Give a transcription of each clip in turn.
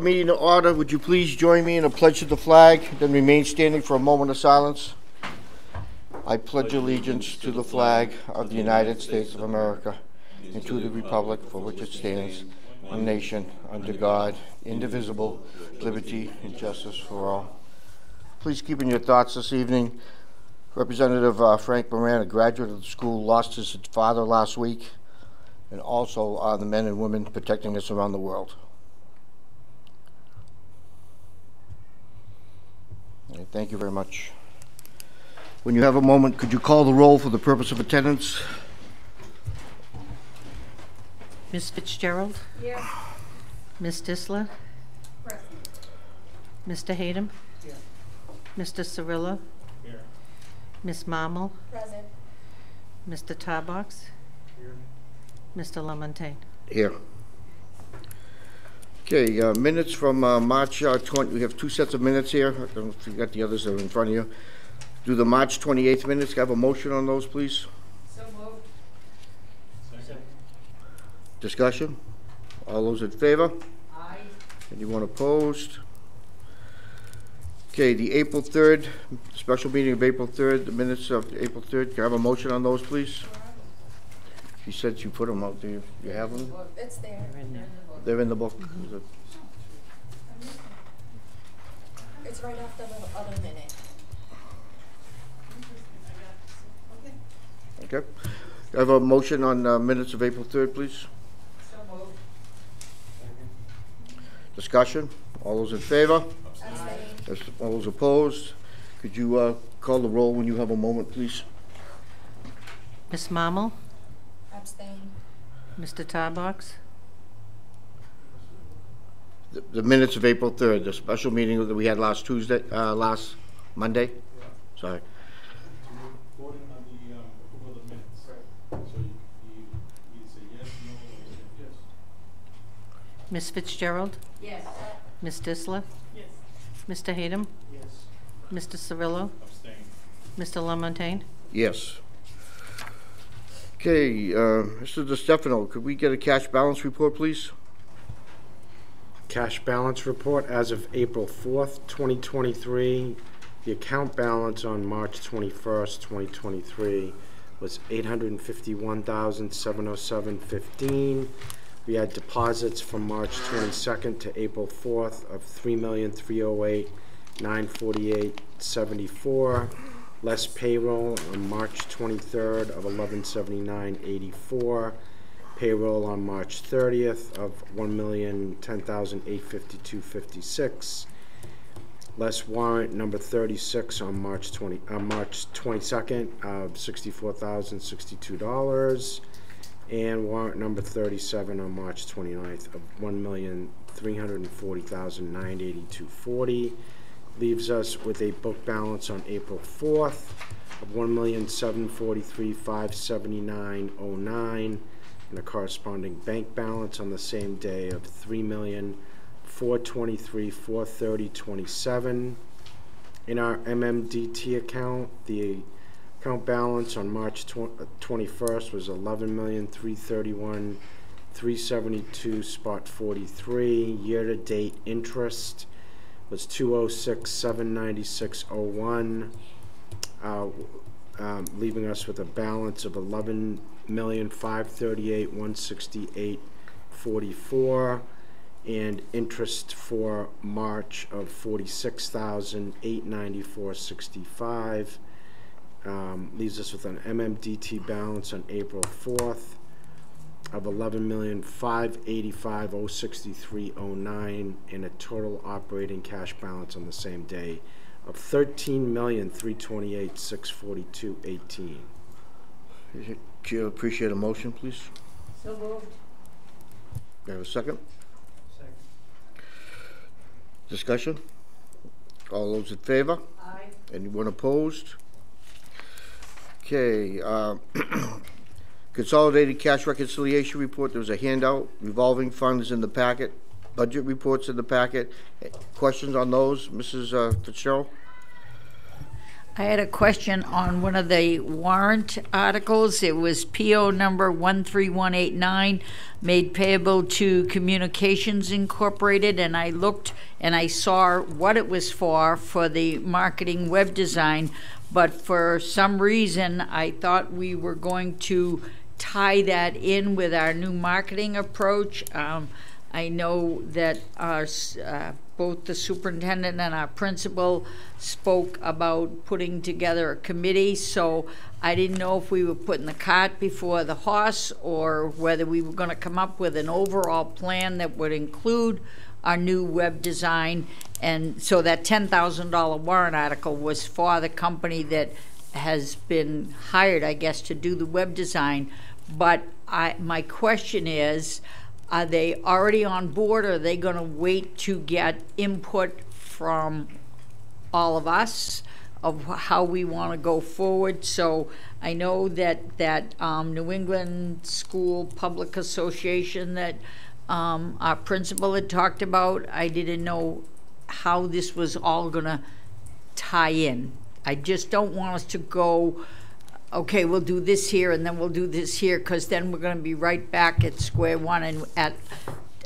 Meeting to order, would you please join me in a pledge to the flag, then remain standing for a moment of silence? I pledge allegiance to the flag of the United States of America and to the republic for which it stands, one nation, under God, indivisible, liberty and justice for all. Please keep in your thoughts this evening, Representative uh, Frank Moran, a graduate of the school, lost his father last week, and also uh, the men and women protecting us around the world. Okay, Thank you very much. When you have a moment, could you call the roll for the purpose of attendance? Ms. Fitzgerald? Here. Ms. Disler? Mr. Hatem? Mr. Cirillo? Ms. Marmel? Present. Mr. Tarbox? Here. Mr. Lamontagne? Here. Okay, uh, minutes from uh, March uh, 20, we have two sets of minutes here. I don't know if you got the others that are in front of you. Do the March 28th minutes, Can I have a motion on those, please? So moved. Discussion? All those in favor? Aye. Anyone opposed? Okay, the April 3rd, special meeting of April 3rd, the minutes of April 3rd, can I have a motion on those, please? She said you put them out, do you, you have them? It's there. They're in there. They're in the book? Is it- It's right after the other minute. Okay. I have a motion on uh, minutes of April 3rd, please? So moved. Discussion? All those in favor? Abstain. Yes, All those opposed? Could you uh, call the roll when you have a moment, please? Ms. Marmel? Abstain. Mr. Tarbox? The- The minutes of April 3rd, the special meeting that we had last Tuesday, uh, last Monday? Sorry. voting on the approval of the minutes. So you, you say yes, no, or yes. Ms. Fitzgerald? Yes. Ms. Disler? Yes. Mr. Hatem? Yes. Mr. Cirillo? Abstain. Mr. Lamontagne? Yes. Okay, uh, Mr. DeStefano, could we get a cash balance report, please? Cash balance report as of April 4th, 2023. The account balance on March 21st, 2023 was $851,707.15. We had deposits from March 22nd to April 4th of $3,308,948.74, less payroll on March 23rd of $1179.84, payroll on March 30th of $1,010,852.56, less warrant number 36 on March 20, uh, March 22nd of $64,062, and warrant number 37 on March 29th of $1,340,982.40 leaves us with a book balance on April 4th of 1,743,579.09 and a corresponding bank balance on the same day of three million, four twenty-three, four thirty, twenty-seven. In our MMDT account, the account balance on March twenty-first was eleven million, three thirty-one, three seventy-two, spot forty-three. Year-to-date interest was two oh six, seven ninety-six, oh one. Uh, um, leaving us with a balance of eleven million five thirty-eight one sixty-eight forty-four, and interest for March of forty-six thousand eight ninety-four sixty-five. Um, leaves us with an MMDT balance on April fourth of eleven million five eighty-five oh sixty-three oh nine, and a total operating cash balance on the same day of thirteen million three twenty-eight six forty-two eighteen. Chair, appreciate a motion, please. So moved. Do I have a second? Second. Discussion? All those in favor? Aye. Anyone opposed? Okay, uh, Consolidated Cash Reconciliation Report, there was a handout, revolving funds in the packet, budget reports in the packet. Questions on those, Mrs. uh, Fitzgerald? I had a question on one of the warrant articles. It was PO number 13189, made payable to Communications Incorporated, and I looked and I saw what it was for, for the marketing web design, but for some reason, I thought we were going to tie that in with our new marketing approach. Um, I know that our, uh, both the superintendent and our principal spoke about putting together a committee, so I didn't know if we were putting the cart before the horse or whether we were gonna come up with an overall plan that would include our new web design. And so that ten thousand dollar warrant article was for the company that has been hired, I guess, to do the web design. But I, my question is, are they already on board, or are they gonna wait to get input from all of us of how we wanna go forward? So I know that, that, um, New England School Public Association that, um, our principal had talked about, I didn't know how this was all gonna tie in. I just don't want us to go, okay, we'll do this here and then we'll do this here, because then we're gonna be right back at square one. And at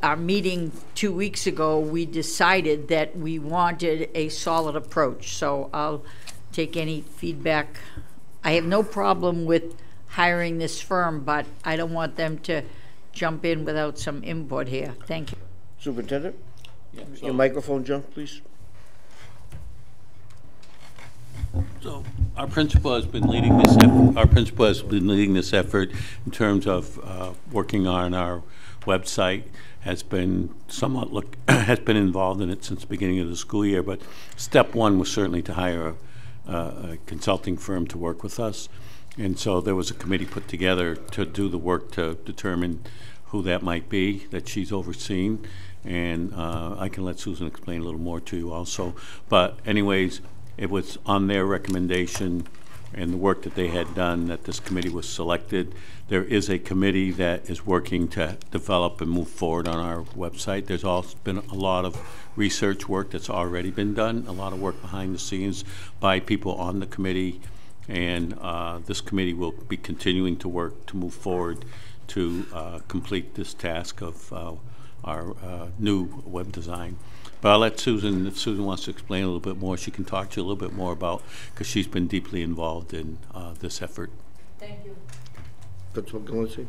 our meeting two weeks ago, we decided that we wanted a solid approach. So I'll take any feedback. I have no problem with hiring this firm, but I don't want them to jump in without some input here. Thank you. Superintendent, Yeah, your so, microphone, John, please. So our principal has been leading this, eff- our principal has been leading this effort in terms of uh, working on our website, has been somewhat look, has been involved in it since the beginning of the school year, but step one was certainly to hire a, a consulting firm to work with us. And so there was a committee put together to do the work to determine who that might be that she's overseeing. And uh, I can let Susan explain a little more to you also. But anyways, it was on their recommendation and the work that they had done that this committee was selected. There is a committee that is working to develop and move forward on our website. There's also been a lot of research work that's already been done, a lot of work behind the scenes by people on the committee. And uh, this committee will be continuing to work to move forward to uh, complete this task of uh, our uh, new web design. But I'll let Susan, if Susan wants to explain a little bit more, she can talk to you a little bit more about, because she's been deeply involved in uh, this effort. Principal Galancy?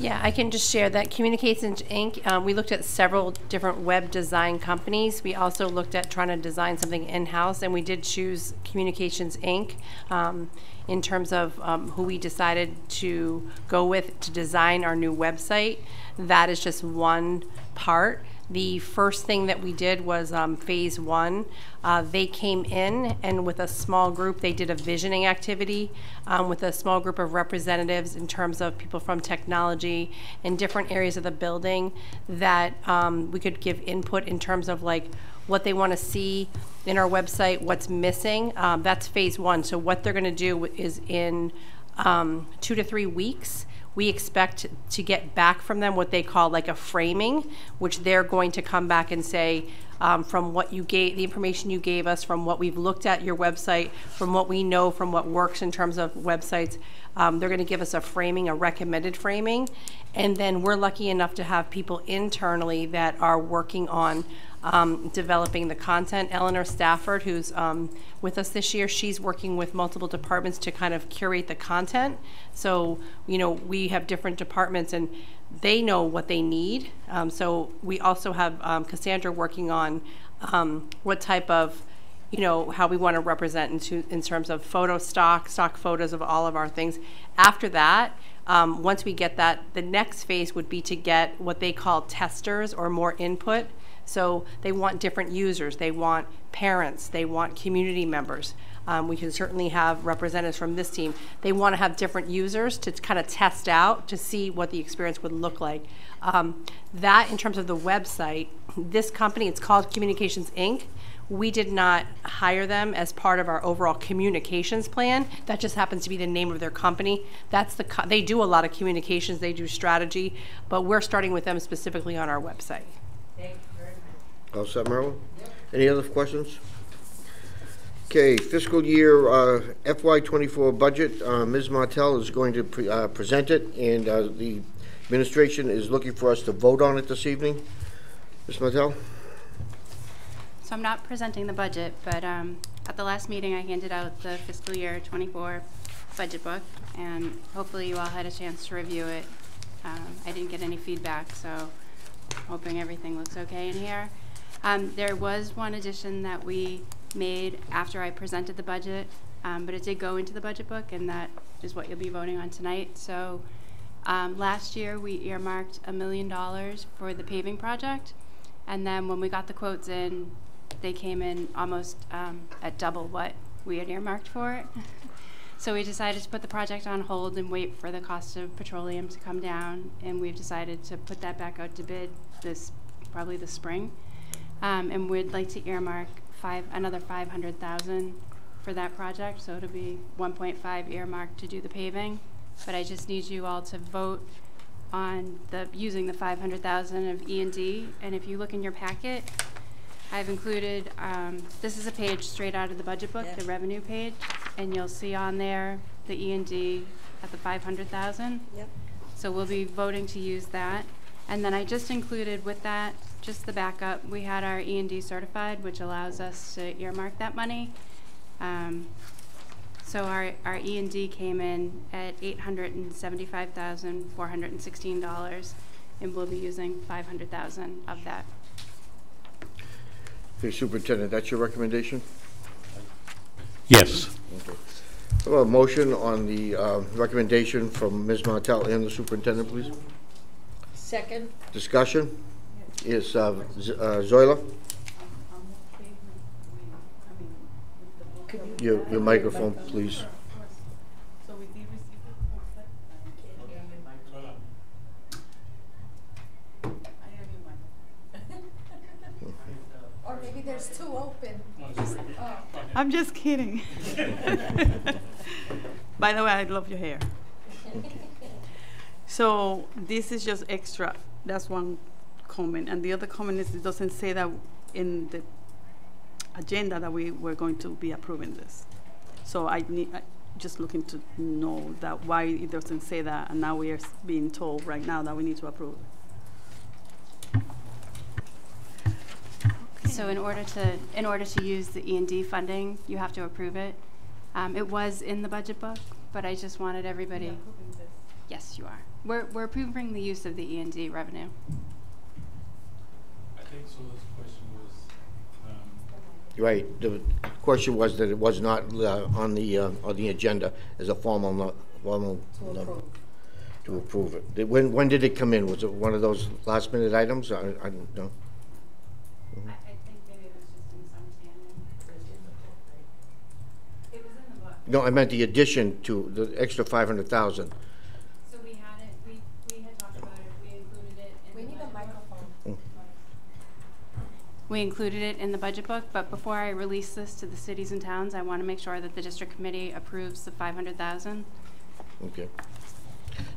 Yeah, I can just share that Communications Inc., um, we looked at several different web design companies. We also looked at trying to design something in-house, and we did choose Communications Inc. um, in terms of um, who we decided to go with to design our new website. That is just one part. The first thing that we did was um, phase one. Uh, they came in and with a small group, they did a visioning activity um, with a small group of representatives in terms of people from technology in different areas of the building that um, we could give input in terms of like what they want to see in our website, what's missing. Um, that's phase one. So what they're going to do is in um, two to three weeks, we expect to get back from them what they call like a framing, which they're going to come back and say, um, from what you gave, the information you gave us, from what we've looked at your website, from what we know from what works in terms of websites, um, they're going to give us a framing, a recommended framing. And then we're lucky enough to have people internally that are working on um, developing the content. Eleanor Stafford, who's um, with us this year, she's working with multiple departments to kind of curate the content. So, you know, we have different departments and they know what they need. Um, so we also have um, Cassandra working on um, what type of you know, how we want to represent into, in terms of photo stock, stock photos of all of our things. After that, um, once we get that, the next phase would be to get what they call testers or more input. So they want different users. They want parents. They want community members. Um, we can certainly have representatives from this team. They want to have different users to kind of test out to see what the experience would look like. Um, that, in terms of the website, this company, it's called Communications Inc. We did not hire them as part of our overall communications plan. That just happens to be the name of their company. That's the co- they do a lot of communications, they do strategy, but we're starting with them specifically on our website. All set, Marilyn? Any other questions? Okay, fiscal year uh, FY '24 budget, uh, Ms. Martell is going to pre- uh, present it, and uh, the administration is looking for us to vote on it this evening. Ms. Martell? So I'm not presenting the budget, but um, at the last meeting, I handed out the fiscal year '24 budget book, and hopefully you all had a chance to review it. Um, I didn't get any feedback, so hoping everything looks okay in here. Um, There was one addition that we made after I presented the budget, um, but it did go into the budget book, and that is what you'll be voting on tonight. So um, last year, we earmarked a million dollars for the paving project. And then when we got the quotes in, they came in almost um, at double what we had earmarked for it. So we decided to put the project on hold and wait for the cost of petroleum to come down. And we've decided to put that back out to bid this, probably this spring. Um, and we'd like to earmark five, another five hundred thousand for that project, so it'll be one point five earmarked to do the paving. But I just need you all to vote on the, using the five hundred thousand of E and D. And if you look in your packet, I've included, um, this is a page straight out of the budget book, the revenue page. And you'll see on there the E and D at the five hundred thousand. Yep. So we'll be voting to use that. And then I just included with that, just the backup, we had our E and D certified, which allows us to earmark that money. Um, so our, our E and D came in at eight hundred and seventy-five thousand, four hundred and sixteen dollars, and we'll be using five hundred thousand of that. Okay, Superintendent, that's your recommendation? Yes. Okay. How about a motion on the uh, recommendation from Ms. Martell and the superintendent, please? Second? Discussion? Is uh, Z- uh, Zoila? Your, your microphone, please. Or maybe there's two open. Oh. I'm just kidding. By the way, I love your hair. So this is just extra. That's one comment. And the other comment is it doesn't say that in the agenda that we were going to be approving this. So I need, I just looking to know that why it doesn't say that and now we are being told right now that we need to approve. So in order to, in order to use the E and D funding, you have to approve it. Um, it was in the budget book, but I just wanted everybody. Yes, you are. We're, we're approving the use of the E and D revenue. I think Sola's question was. Um, right. The question was that it was not uh, on the uh, on the agenda as a formal no, formal to no, approve. to approve it. When when did it come in? Was it one of those last minute items? I, I don't know. No, I meant the addition to the extra 500,000 We included it in the budget book, but before I release this to the cities and towns, I want to make sure that the district committee approves the five hundred thousand. Okay.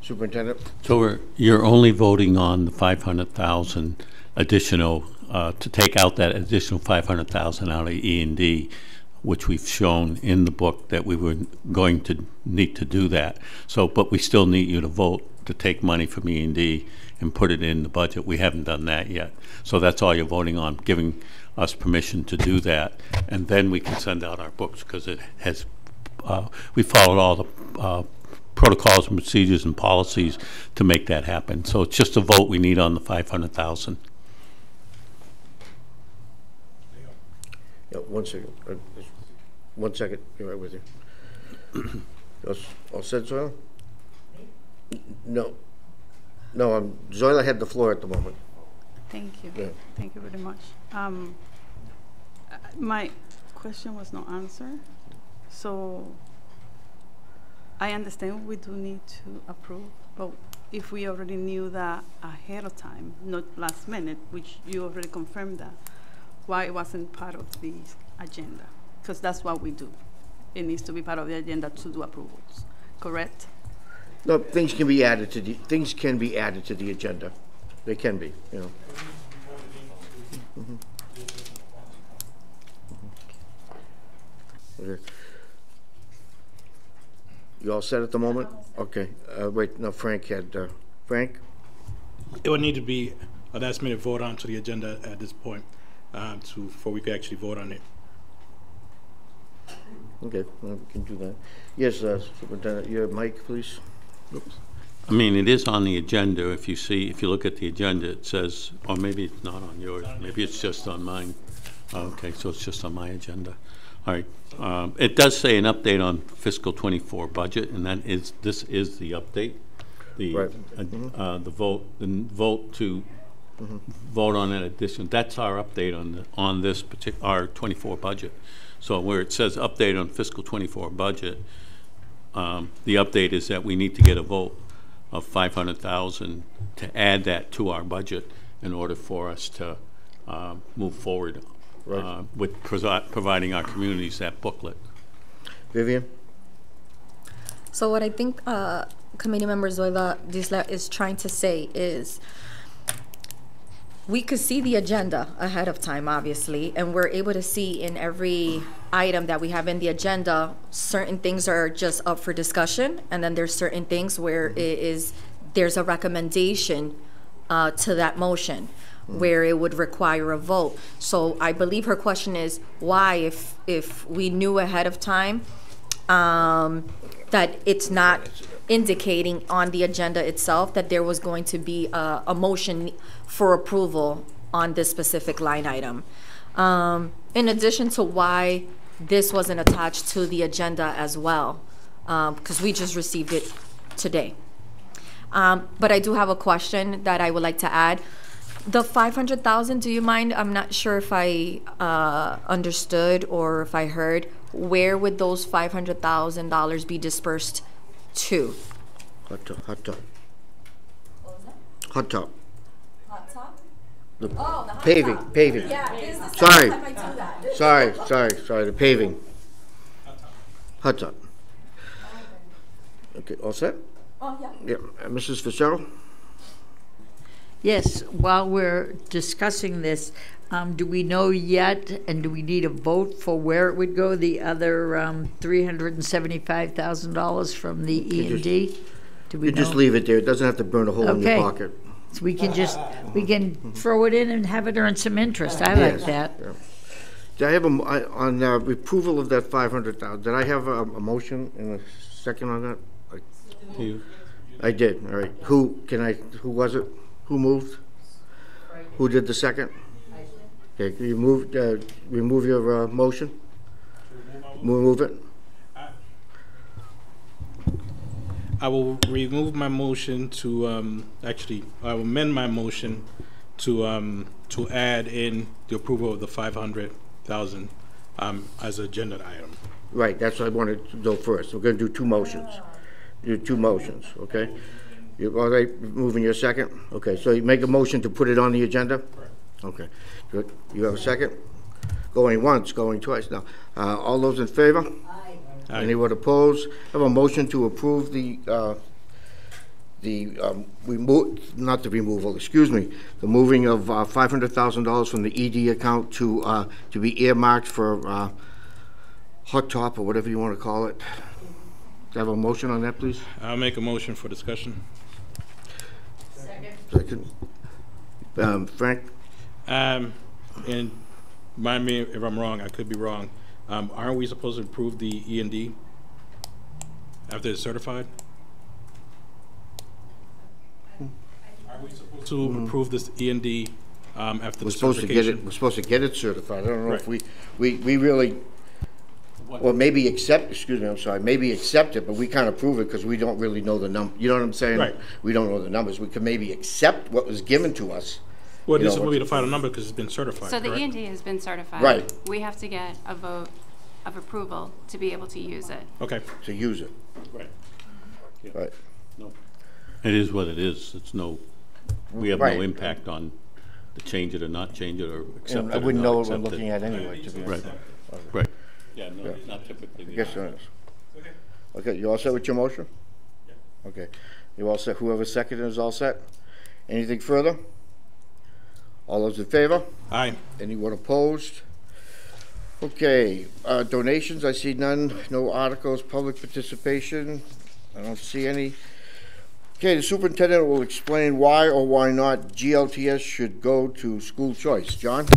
Superintendent? So we're, you're only voting on the 500,000 additional, uh, to take out that additional 500,000 out of E and D, which we've shown in the book that we were going to need to do that. So, but we still need you to vote to take money from E and D and put it in the budget. We haven't done that yet. So that's all you're voting on, giving us permission to do that. And then we can send out our books, because it has, uh, we followed all the uh, protocols and procedures and policies to make that happen. So it's just a vote we need on the 500,000. Yeah, one second. Uh, just One second, be right with you. All s- All set, Zoila? No. No, um, Zoila had the floor at the moment. Thank you. Yeah. Thank you very much. Um, uh, my question was not answered, so I understand we do need to approve, but if we already knew that ahead of time, not last minute, which you already confirmed that, why it wasn't part of the agenda? Because that's what we do. It needs to be part of the agenda to do approvals, correct? No, things can be added to the, things can be added to the agenda. They can be, you know. Okay. You all set at the moment? Okay, uh, wait, no, Frank had, uh, Frank? It would need to be an estimated vote on to the agenda at this point, um, to, before we could actually vote on it. Okay, well, we can do that. Yes, uh, Superintendent, your mic, please. I mean, it is on the agenda. If you see, if you look at the agenda, it says, or maybe it's not on yours, maybe it's just on mine. Okay, so it's just on my agenda. All right. Um, It does say an update on fiscal '24 budget, and that is, this is the update. The, Right. uh, uh, the vote, the vote to vote on that addition, that's our update on, the on this partic, our '24 budget. So where it says update on fiscal '24 budget, um, the update is that we need to get a vote of 500,000 to add that to our budget in order for us to um, move forward uh, with prosi- providing our communities that booklet. Vivian? So what I think uh, Committee Member Zoila Disla is trying to say is, we could see the agenda ahead of time, obviously, and we're able to see in every item that we have in the agenda, certain things are just up for discussion, and then there's certain things where it is, there's a recommendation uh, to that motion, where it would require a vote. So I believe her question is, why, if, if we knew ahead of time, um, that it's not indicating on the agenda itself that there was going to be a, a motion for approval on this specific line item. Um, in addition to why this wasn't attached to the agenda as well, because we just received it today. Um, but I do have a question that I would like to add. The five hundred thousand, do you mind? I'm not sure if I, uh, understood or if I heard. Where would those five hundred thousand dollars be dispersed to? Hot tub, hot tub. Hot tub. Hot top? The Oh, the hot Paving, top. paving. Yeah, this is the Sorry. time I do that. Sorry, sorry, sorry, the paving. Hot tub. Okay, all set? Oh, yeah. Yeah, uh, Mrs. Fitzgerald? Yes, while we're discussing this, um, do we know yet, and do we need a vote for where it would go, the other, um, three hundred and seventy-five thousand dollars from the E and D? Do we You just leave it there, it doesn't have to burn a hole in your Okay. pocket. So we can just, we can throw it in and have it earn some interest, I like Yes. that. Yeah. Did I have a, m- I- on uh, approval of that five hundred thousand, did I have a, a motion and a second on that? I- You- I did, all right. Who, can I, who was it? Who moved? Who did the second? Okay, can you move, uh, remove your, uh, motion? Move it? I will remove my motion to, um, actually, I will amend my motion to, um, to add in the approval of the five hundred thousand, um, as an agenda item. Right, that's what I wanted to do first. We're gonna do two motions. Do two motions, okay? You, all right, moving your second? Okay, so you make a motion to put it on the agenda? Okay, good. You have a second? Going once, going twice. Now, uh, all those in favor? Aye. Anyone opposed? I have a motion to approve the, uh, the, um, remo, not the removal, excuse me, the moving of, uh, five hundred thousand dollars from the ED account to, uh, to be earmarked for, uh, hot top or whatever you want to call it. Do I have a motion on that, please? I'll make a motion for discussion. Second. Um, Frank? Um, and mind me if I'm wrong, I could be wrong. Um, aren't we supposed to approve the E and D after it's certified? Are we supposed to approve this E and D, um, after We're the supposed to get it, we're supposed to get it certified. I don't know if we, we, we really, well, maybe accept, excuse me, I'm sorry, maybe accept it, but we can't approve it because we don't really know the num, you know what I'm saying? Right. We don't know the numbers. We could maybe accept what was given to us. Well, you this know, will be the final number because it's been certified, So the correct? and D has been certified. Right. We have to get a vote of approval to be able to use it. Okay, To use it, right. right? no. It is what it is. It's no, we have Right. no impact on the change it or not change it or accept And it I or wouldn't not know what we're accept it. looking at anyway, to be Right, honest. right. Yeah, no, not typically. I guess so. Okay, you all set with your motion? Okay, you all set, whoever seconded is all set? Anything further? All those in favor? Aye. Anyone opposed? Okay, uh, donations, I see none, no articles, public participation, I don't see any. Okay, the superintendent will explain why or why not GLTS should go to school choice. John?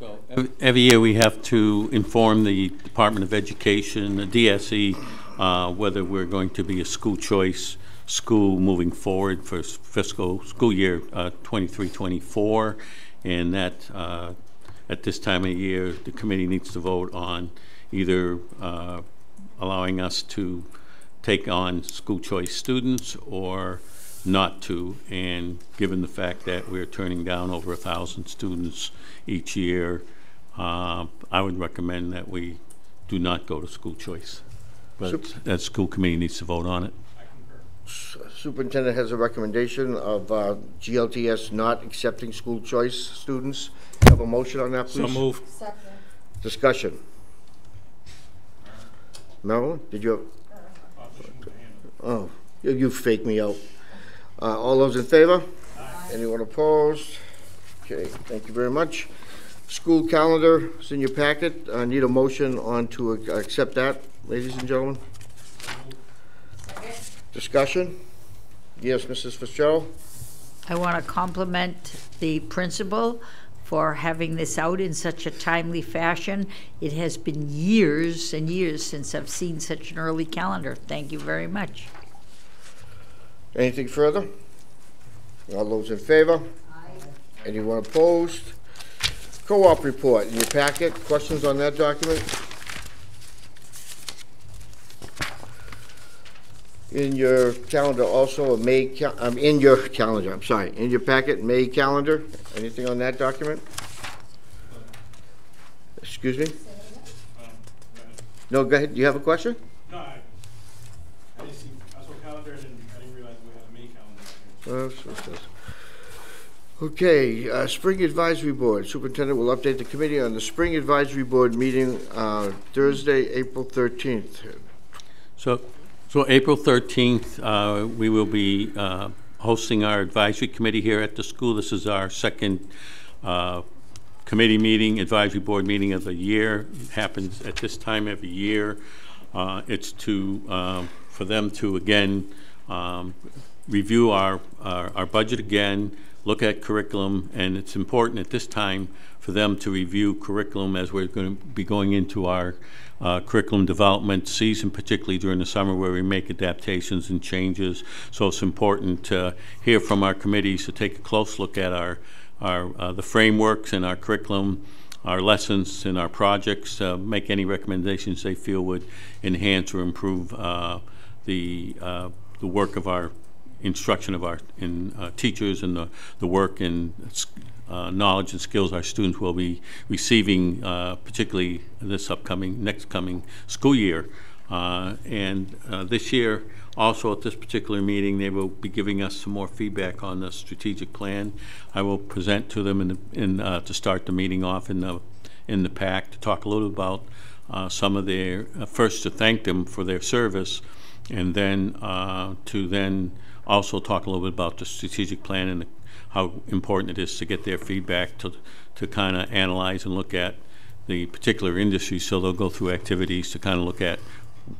So Every year, we have to inform the Department of Education, the DESE, uh, whether we're going to be a school choice school moving forward for fiscal, school year uh, 23-24. And that, uh, at this time of year, the committee needs to vote on either uh, allowing us to take on school choice students or not to. And given the fact that we're turning down over a thousand students each year, uh, I would recommend that we do not go to school choice. But that school committee needs to vote on it. Superintendent has a recommendation of uh, GLTS not accepting school choice students. Have a motion on that, please? So move. Discussion. Marilyn, did you? Oh, you you faked me out. Uh, All those in favor? Aye. Anyone opposed? Okay, thank you very much. School calendar is in your packet. I need a motion on to accept that, ladies and gentlemen. Discussion? Yes, Mrs. Fitzgerald? I want to compliment the principal for having this out in such a timely fashion. It has been years and years since I've seen such an early calendar. Thank you very much. Anything further? All those in favor? Aye. Anyone opposed? Co-op report in your packet. Questions on that document? In your calendar also, a May, cal- um, in your calendar, I'm sorry, in your packet, May calendar. Anything on that document? Excuse me? No, go ahead. Do you have a question? No, I, I didn't see, I saw calendar and I didn't realize we had a May calendar. Uh, so it says. Okay, uh, Spring Advisory Board, Superintendent will update the committee on the Spring Advisory Board meeting uh, Thursday, April 13th. So, so April 13th, uh, we will be uh, hosting our advisory committee here at the school. This is our second uh, committee meeting, advisory board meeting of the year. It happens at this time every year. Uh, It's to, um, for them to, again, um, review our, our our budget again, look at curriculum, and it's important at this time for them to review curriculum as we're going to be going into our uh, curriculum development season, particularly during the summer where we make adaptations and changes. So it's important to hear from our committees to take a close look at our, our, uh, the frameworks and our curriculum, our lessons and our projects, make any recommendations they feel would enhance or improve uh, the, uh, the work of our instruction of our in, uh, teachers and the, the work and uh, knowledge and skills our students will be receiving, uh, particularly this upcoming, next coming school year. Uh, and uh, this year, also at this particular meeting, they will be giving us some more feedback on the strategic plan. I will present to them in, the, in uh, to start the meeting off in the in the pack to talk a little about uh, some of their first to thank them for their service, and then to then also talk a little bit about the strategic plan and the, how important it is to get their feedback to to kind of analyze and look at the particular industry. So they'll go through activities to kind of look at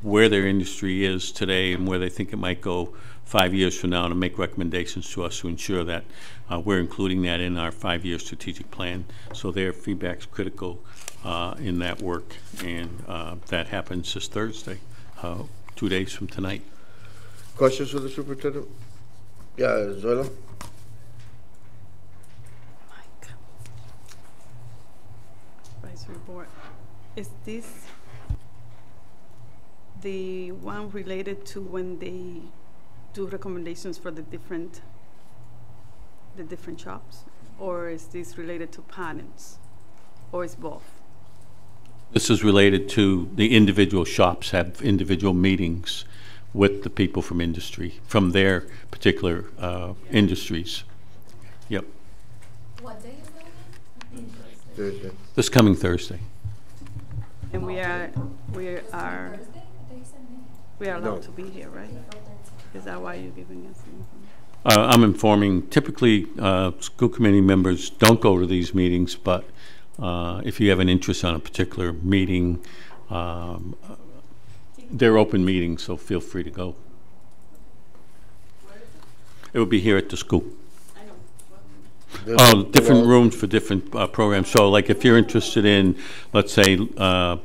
where their industry is today and where they think it might go five years from now to make recommendations to us to ensure that uh, we're including that in our five-year strategic plan. So their feedback is critical uh, in that work, and uh, that happens this Thursday, uh, two days from tonight. Questions for the superintendent? Yeah, Zoila? Advisory Board. Is this the one related to when they do recommendations for the different, the different shops? Or is this related to parents? Or is both? This is related to the individual shops have individual meetings with the people from industry, from their particular uh, industries. Yep, What day is that? Thursday. this coming Thursday. And we are, we are, we are No. allowed to be here, right? Is that why you're giving us information? Uh, I'm informing, typically, uh, school committee members don't go to these meetings, but uh, if you have an interest on a particular meeting, um, they're open meetings, so feel free to go. It will be here at the school. Oh, different rooms for different uh, programs. So like if you're interested in, let's say, uh,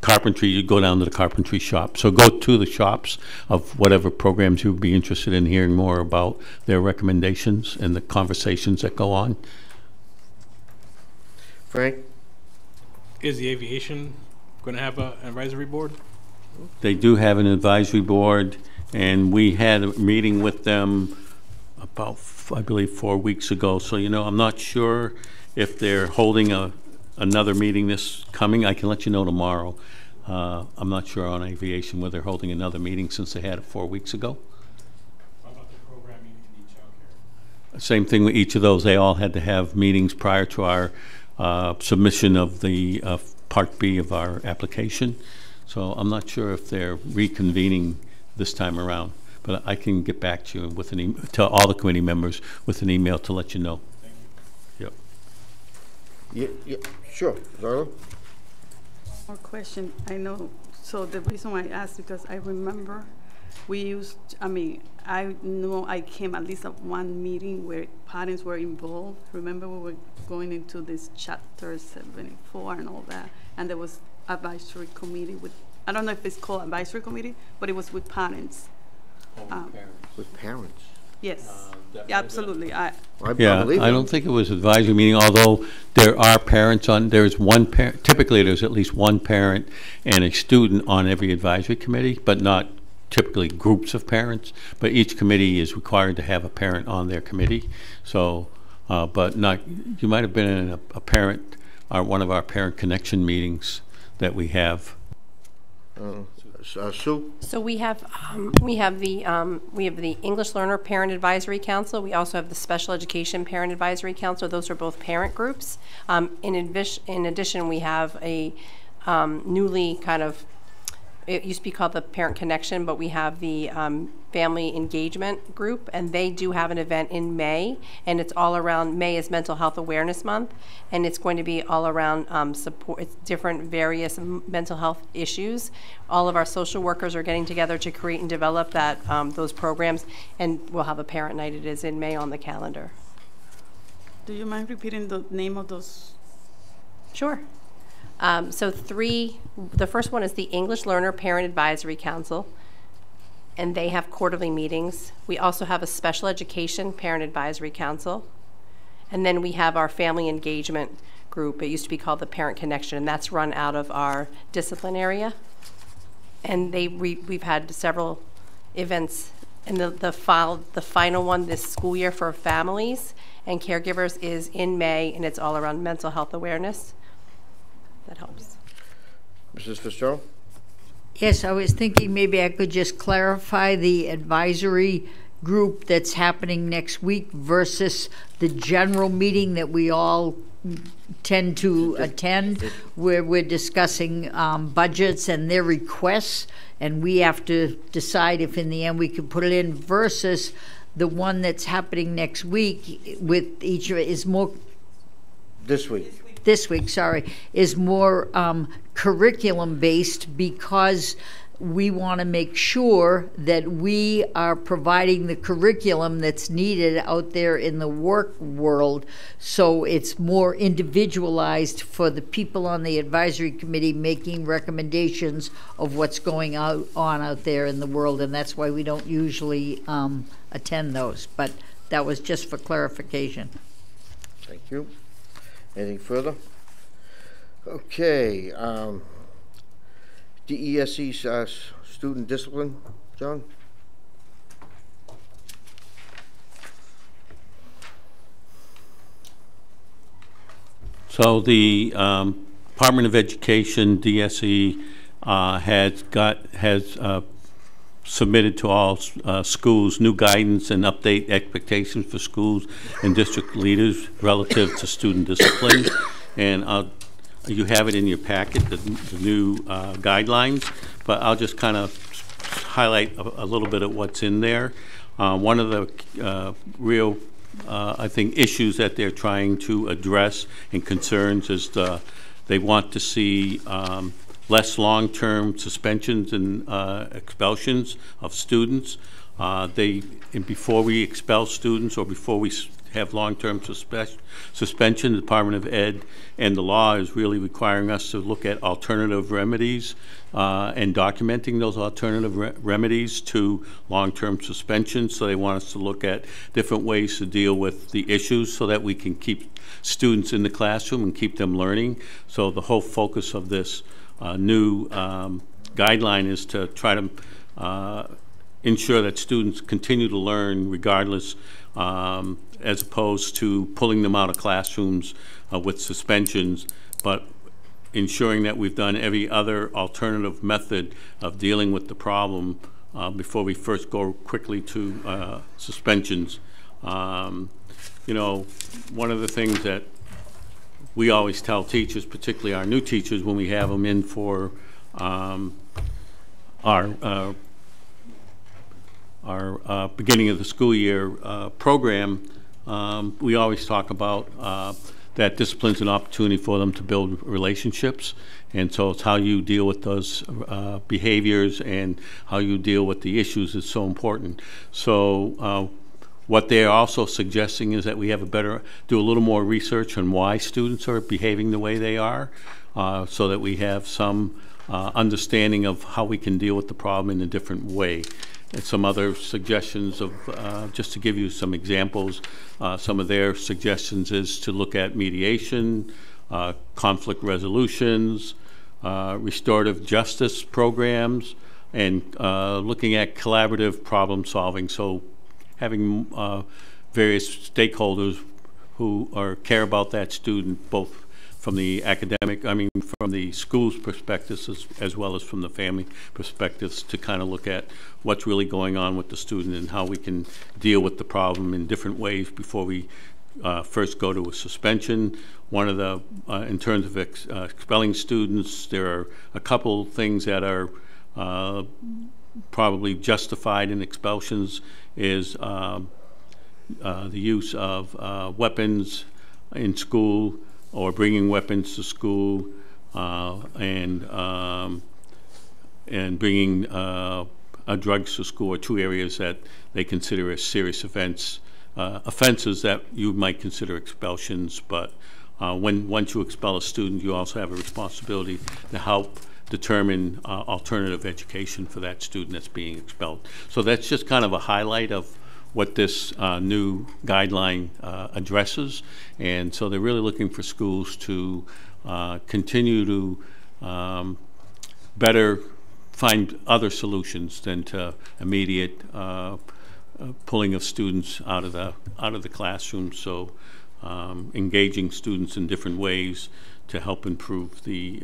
carpentry, you go down to the carpentry shop. So go to the shops of whatever programs you would be interested in hearing more about their recommendations and the conversations that go on. Frank? Is the aviation going to have a an advisory board? They do have an advisory board, and we had a meeting with them about, f- I believe, four weeks ago. So, you know, I'm not sure if they're holding a, another meeting this coming. I can let you know tomorrow. Uh, I'm not sure on aviation whether they're holding another meeting since they had it four weeks ago. How about the programming in the childcare? Same thing with each of those. They all had to have meetings prior to our uh, submission of the uh, Part B of our application. So I'm not sure if they're reconvening this time around, but I can get back to you with an, e- to all the committee members with an email to let you know. Yep. Yeah, yeah, sure. Zoila? More question, I know, so the reason why I asked, because I remember we used, I mean, I know I came at least at one meeting where parents were involved. Remember we were going into this chapter seventy-four and all that, and there was advisory committee with, I don't know if it's called advisory committee, but it was with parents. Um, With parents? Yes, yeah, absolutely, I, I I Yeah, believe I it. don't think it was advisory meeting, although there are parents on, there's one parent, typically there's at least one parent and a student on every advisory committee, but not typically groups of parents. But each committee is required to have a parent on their committee. So, uh, but not, you might have been in a, a parent, our, one of our parent connection meetings that we have. S- uh, Sue? So we have, um, we have the, um, we have the English Learner Parent Advisory Council. We also have the Special Education Parent Advisory Council. Those are both parent groups. Um, In in addition, we have a um, newly kind of, it used to be called the Parent Connection, but we have the um, Family Engagement Group, and they do have an event in May, and it's all around, May is Mental Health Awareness Month, and it's going to be all around um, support, it's different various m- mental health issues. All of our social workers are getting together to create and develop that, um, those programs, and we'll have a parent night, it is in May on the calendar. do you mind repeating the name of those? Sure. Um, so three, the first one is the English Learner Parent Advisory Council, and they have quarterly meetings. We also have a Special Education Parent Advisory Council, and then we have our Family Engagement Group. It used to be called the Parent Connection, and that's run out of our discipline area. And they, we, we've had several events, and the, the file, the final one this school year for families and caregivers is in May, and it's all around mental health awareness. That helps. Mrs. Fitzgerald? Yes, I was thinking maybe I could just clarify the advisory group that's happening next week versus the general meeting that we all tend to attend, where we're discussing um, budgets and their requests, and we have to decide if in the end we can put it in, versus the one that's happening next week with each, of is more This week. This week, sorry, is more um, curriculum-based because we want to make sure that we are providing the curriculum that's needed out there in the work world. So it's more individualized for the people on the advisory committee making recommendations of what's going out, on out there in the world. And that's why we don't usually um, attend those. But that was just for clarification. Thank you. Anything further? Okay, um, DESE, uh, student discipline, John? So the um, Department of Education, DESE, uh, has got, has uh, submitted to all uh, schools new guidance and update expectations for schools and district leaders relative to student discipline. And you have it in your packet, the the new uh, guidelines, but I'll just kind of highlight a a little bit of what's in there. Uh, One of the uh, real uh, I think, issues that they're trying to address and concerns is the, they want to see um, less long-term suspensions and uh, expulsions of students. Uh, They, before we expel students or before we have long-term suspe- suspension, the Department of Ed and the law is really requiring us to look at alternative remedies uh, and documenting those alternative re- remedies to long-term suspension. So they want us to look at different ways to deal with the issues so that we can keep students in the classroom and keep them learning. So the whole focus of this new um, guideline is to try to uh, ensure that students continue to learn regardless, um, as opposed to pulling them out of classrooms uh, with suspensions, but ensuring that we've done every other alternative method of dealing with the problem uh, before we first go quickly to uh, suspensions. Um, You know, one of the things that we always tell teachers, particularly our new teachers, when we have them in for um, our uh, our uh, beginning of the school year uh, program, um, we always talk about uh, that discipline's an opportunity for them to build relationships. And so it's how you deal with those uh, behaviors and how you deal with the issues is so important. So uh, what they're also suggesting is that we have a better, do a little more research on why students are behaving the way they are, uh, so that we have some uh, understanding of how we can deal with the problem in a different way. And some other suggestions of, uh, just to give you some examples, uh, some of their suggestions is to look at mediation, uh, conflict resolutions, uh, restorative justice programs, and looking at collaborative problem solving. So having uh, various stakeholders who are, care about that student, both from the academic, I mean, from the school's perspectives as, as well as from the family perspectives to kind of look at what's really going on with the student and how we can deal with the problem in different ways before we uh, first go to a suspension. One of the, uh, in terms of ex, uh, expelling students, there are a couple things that are uh, probably justified in expulsions is um, uh, the use of uh, weapons in school or bringing weapons to school uh, and um, and bringing uh, uh, drugs to school are two areas that they consider as serious offense uh, offenses that you might consider expulsions. But uh, when once you expel a student, you also have a responsibility to help determine uh, alternative education for that student that's being expelled. So that's just kind of a highlight of what this uh, new guideline uh, addresses. And so they're really looking for schools to uh, continue to um, better find other solutions than to immediate uh, uh, pulling of students out of the out of the classroom. So um, engaging students in different ways to help improve the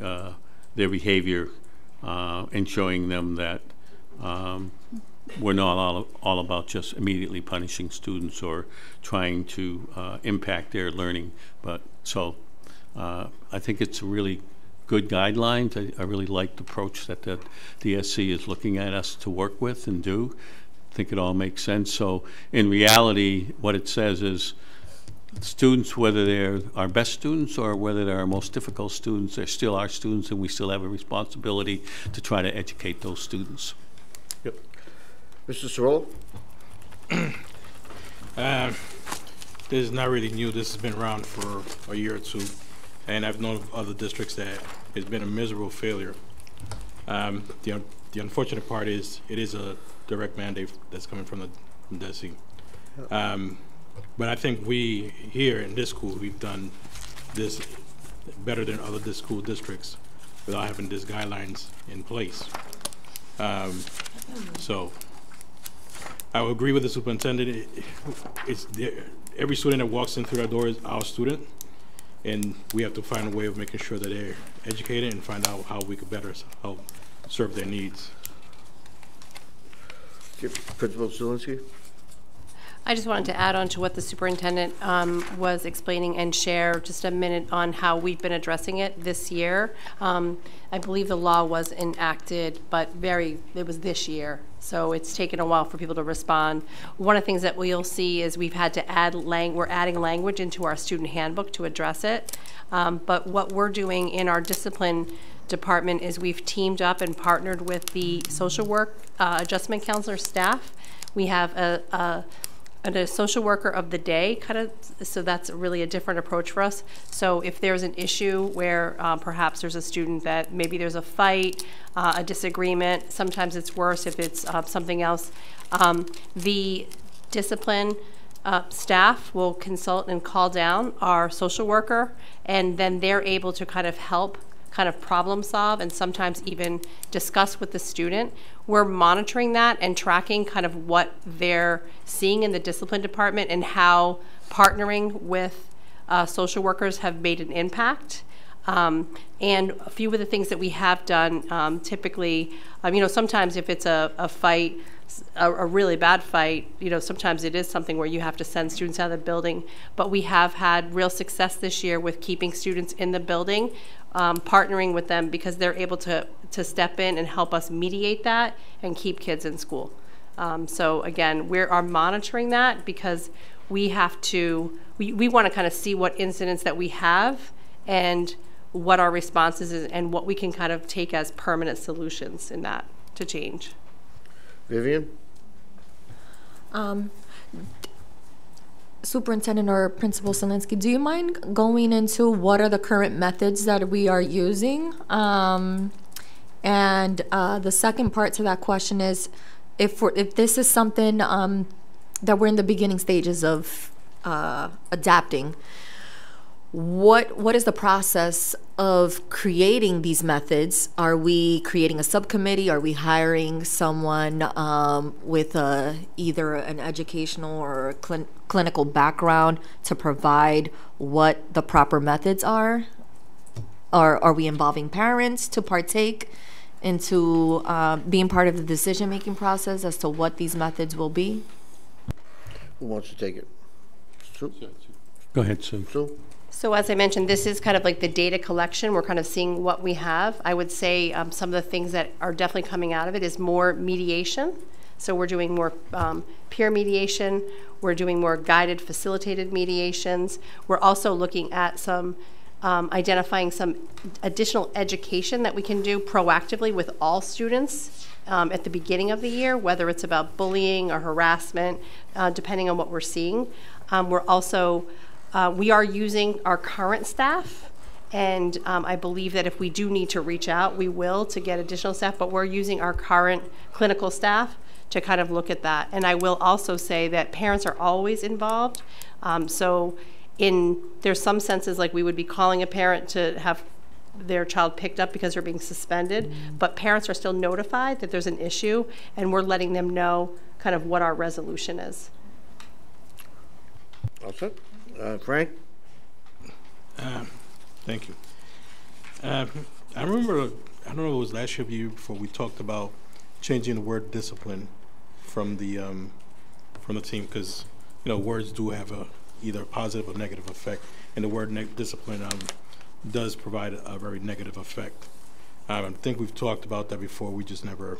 their behavior uh, and showing them that um, we're not all, all about just immediately punishing students or trying to uh, impact their learning. But so uh, I think it's a really good guidelines. I, I really like the approach that the DESE is looking at us to work with and do. I think it all makes sense. So in reality, what it says is students, whether they're our best students or whether they're our most difficult students, they're still our students and we still have a responsibility to try to educate those students. Yep. Mr. Cirillo? Um, This is not really new. This has been around for a year or two, and I've known of other districts that it's been a miserable failure. Um, The un- the unfortunate part is, it is a direct mandate that's coming from the from DESE. Um, But I think we, here in this school, we've done this better than other school districts without having these guidelines in place. Um, So, I would agree with the superintendent. It- It's, the- every student that walks in through that door is our student, and we have to find a way of making sure that they're educated and find out how we could better help serve their needs. Principal Zelinski? I just wanted to add on to what the superintendent um, was explaining and share just a minute on how we've been addressing it this year. Um, I believe the law was enacted, but very, it was this year. So it's taken a while for people to respond. One of the things that we'll see is we've had to add lang, we're adding language into our student handbook to address it. Um, But what we're doing in our discipline department is we've teamed up and partnered with the social work uh, adjustment counselor staff. We have a, a a social worker of the day kind of so that's really a different approach for us. So if there's an issue where um, perhaps there's a student that maybe there's a fight uh, a disagreement sometimes it's worse if it's uh, something else. Um, the discipline uh, staff will consult and call down our social worker and then they're able to kind of help kind of problem solve and sometimes even discuss with the student. We're monitoring that and tracking kind of what they're seeing in the discipline department and how partnering with uh, social workers have made an impact. Um, and a few of the things that we have done um, typically, um, you know, sometimes if it's a, a fight, a, a, really bad fight, you know, sometimes it is something where you have to send students out of the building. But we have had real success this year with keeping students in the building um, partnering with them because they're able to, to step in and help us mediate that and keep kids in school. Um, so again, we are monitoring that because we have to, we, we want to kind of see what incidents that we have and what our responses is and what we can kind of take as permanent solutions in that to change. Vivian? Um, Superintendent or Principal Selinsky, do you mind going into what are the current methods that we are using? Um, and uh, the second part to that question is, if if this is something um, that we're in the beginning stages of uh, adapting, what what is the process of creating these methods? Are we creating a subcommittee? Are we hiring someone um, with a, either an educational or clin clinical background to provide what the proper methods are? Or are we involving parents to partake into uh, being part of the decision making process as to what these methods will be? Who wants to take it? Sue? Go ahead, Sue. Sue? So as I mentioned, this is kind of like the data collection. We're kind of seeing what we have. I would say um, some of the things that are definitely coming out of it is more mediation. So we're doing more um, peer mediation. We're doing more guided, facilitated mediations. We're also looking at some um, identifying some additional education that we can do proactively with all students um, at the beginning of the year, whether it's about bullying or harassment, uh, depending on what we're seeing. Um, we're also uh, we are using our current staff, and um, I believe that if we do need to reach out, we will to get additional staff, but we're using our current clinical staff to kind of look at that. And I will also say that parents are always involved. Um, so in there's some senses like we would be calling a parent to have their child picked up because they're being suspended, mm-hmm. but parents are still notified that there's an issue, and we're letting them know kind of what our resolution is. All set? Uh, Frank? Um, thank you. Uh, I remember, I don't know it was last year or year before, we talked about changing the word discipline from the, um, from the team, because, you know, words do have a, either a positive or negative effect, and the word discipline um, does provide a, a very negative effect. Um, I think we've talked about that before, we just never,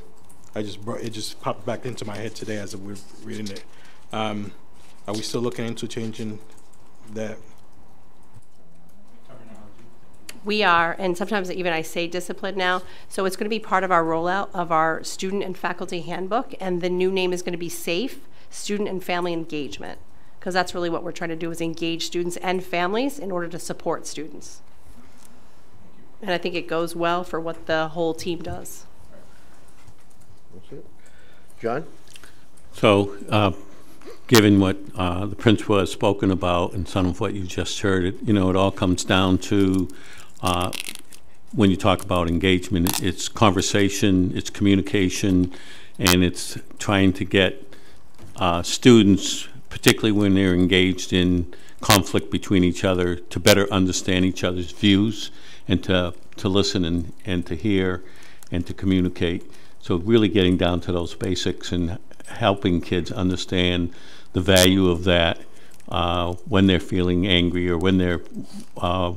I just, it just popped back into my head today as we're reading it. Um, are we still looking into changing that we are, and sometimes even I say discipline now, so it's going to be part of our rollout of our student and faculty handbook, and the new name is going to be SAFE, Student and Family Engagement, because that's really what we're trying to do is engage students and families in order to support students. And I think it goes well for what the whole team does. That's it. John? So, uh, given what uh, the principal has spoken about and some of what you just heard, it, you know, it all comes down to uh, when you talk about engagement, it's conversation, it's communication, and it's trying to get uh, students, particularly when they're engaged in conflict between each other, to better understand each other's views and to, to listen and, and to hear and to communicate. So really getting down to those basics and helping kids understand the value of that uh, when they're feeling angry or when they're uh,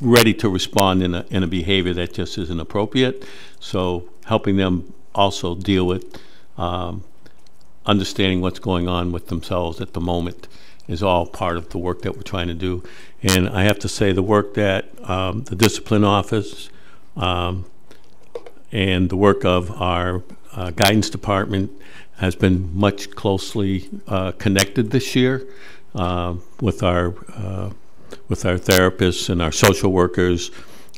ready to respond in a, in a behavior that just isn't appropriate. So helping them also deal with um, understanding what's going on with themselves at the moment is all part of the work that we're trying to do. And I have to say, the work that um, the discipline office um, and the work of our uh, guidance department has been much closely uh, connected this year uh, with our uh, with our therapists and our social workers,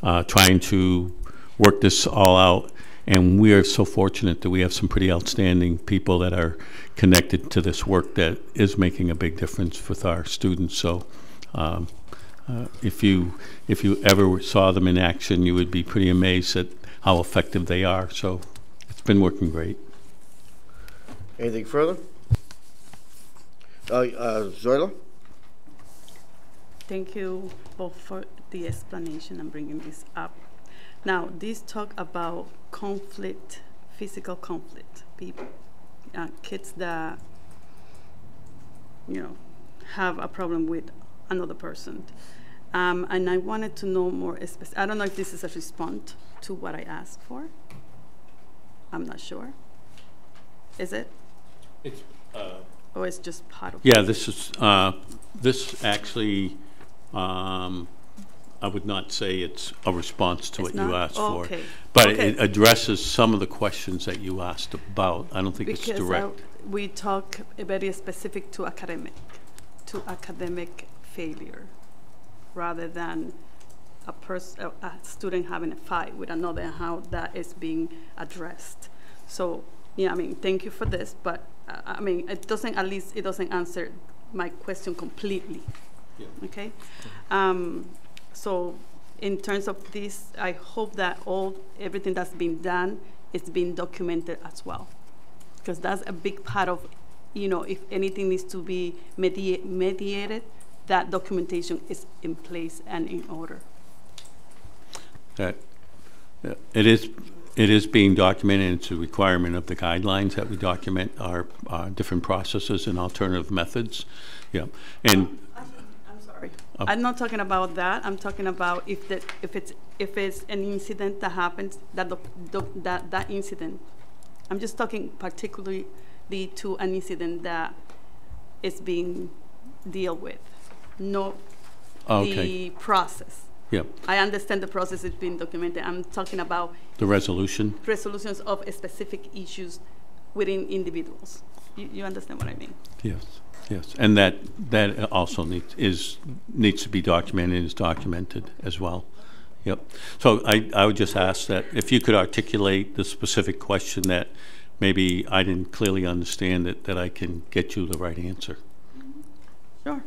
uh, trying to work this all out. And we are so fortunate that we have some pretty outstanding people that are connected to this work that is making a big difference with our students. So. Um, uh, if you if you ever saw them in action, you would be pretty amazed at how effective they are. So it's been working great. Anything further? Uh, uh, Zoila? Thank you both for the explanation and bringing this up. Now, this talk about conflict, physical conflict, people, uh, kids that, you know, have a problem with another person. Um, and I wanted to know more. I don't know if this is a response to what I asked for. I'm not sure. Is it? It's, uh, Or it's just part of yeah, this is uh, this actually. Um, I would not say it's a response to It's what you not? asked Oh, for, okay. but Okay. it addresses some of the questions that you asked about. I don't think it's Because direct. uh, we talk very specific to academic, to academic failure, rather than a person, a, a student having a fight with another, and how that is being addressed. So, yeah, I mean, thank you for this, but I mean, it doesn't, at least it doesn't answer my question completely. Okay? Um, so, in terms of this, I hope that all, everything that's been done is being documented as well because that's a big part of, you know, if anything needs to be media- mediated, that documentation is in place and in order. That uh, it is it is being documented. It's a requirement of the guidelines that we document our uh, different processes and alternative methods. Yeah, and I'm sorry. Uh, I'm not talking about that. I'm talking about if that if it's if it's an incident that happens that the, the, that that incident. I'm just talking particularly to an incident that is being dealt with, not Okay. the process. Yeah, I understand the process is being documented. I'm talking about the resolution. resolutions of specific issues within individuals. You, you understand what I mean? Yes, yes, and that that also needs is needs to be documented. Is documented as well. Yep. So I I would just ask that if you could articulate the specific question that maybe I didn't clearly understand it, that I can get you the right answer. Sure.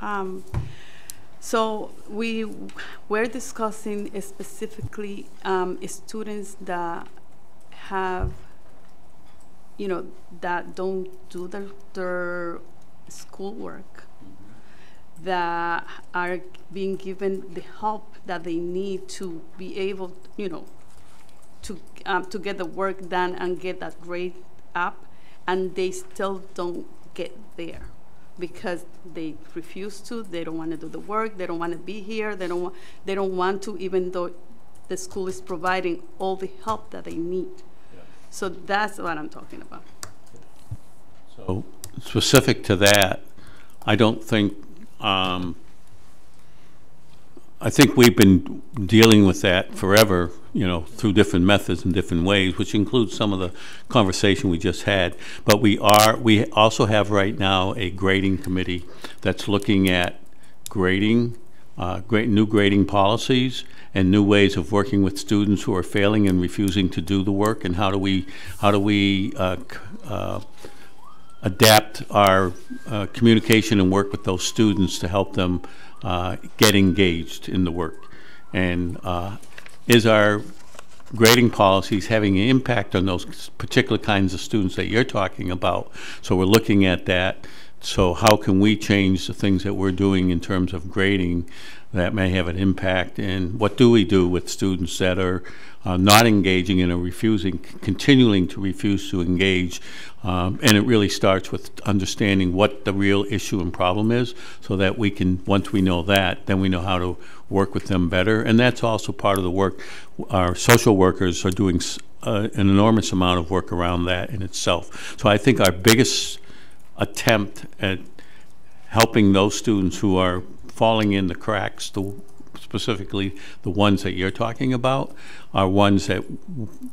Um, so we were discussing specifically um, students that have, you know, that don't do their, their schoolwork, that are being given the help that they need to be able, you know, to um, to get the work done and get that grade up, and they still don't get there because they refuse to. They don't want to do the work. They don't want to be here. They don't want. They don't want to, even though the school is providing all the help that they need. So that's what I'm talking about. So specific to that, I don't think, um, I think we've been dealing with that forever, you know, through different methods and different ways, which includes some of the conversation we just had. But we are, we also have right now a grading committee that's looking at grading, uh, great, new grading policies and new ways of working with students who are failing and refusing to do the work, and how do we, how do we, uh, uh, adapt our uh, communication and work with those students to help them uh, get engaged in the work. And uh, is our grading policies having an impact on those particular kinds of students that you're talking about? So we're looking at that. So how can we change the things that we're doing in terms of grading that may have an impact, and what do we do with students that are uh, not engaging and are refusing, continuing to refuse to engage? Um, and it really starts with understanding what the real issue and problem is, so that we can, once we know that, then we know how to work with them better. And that's also part of the work. Our social workers are doing uh, an enormous amount of work around that in itself. So I think our biggest attempt at helping those students who are falling in the cracks, the, specifically the ones that you're talking about, are ones that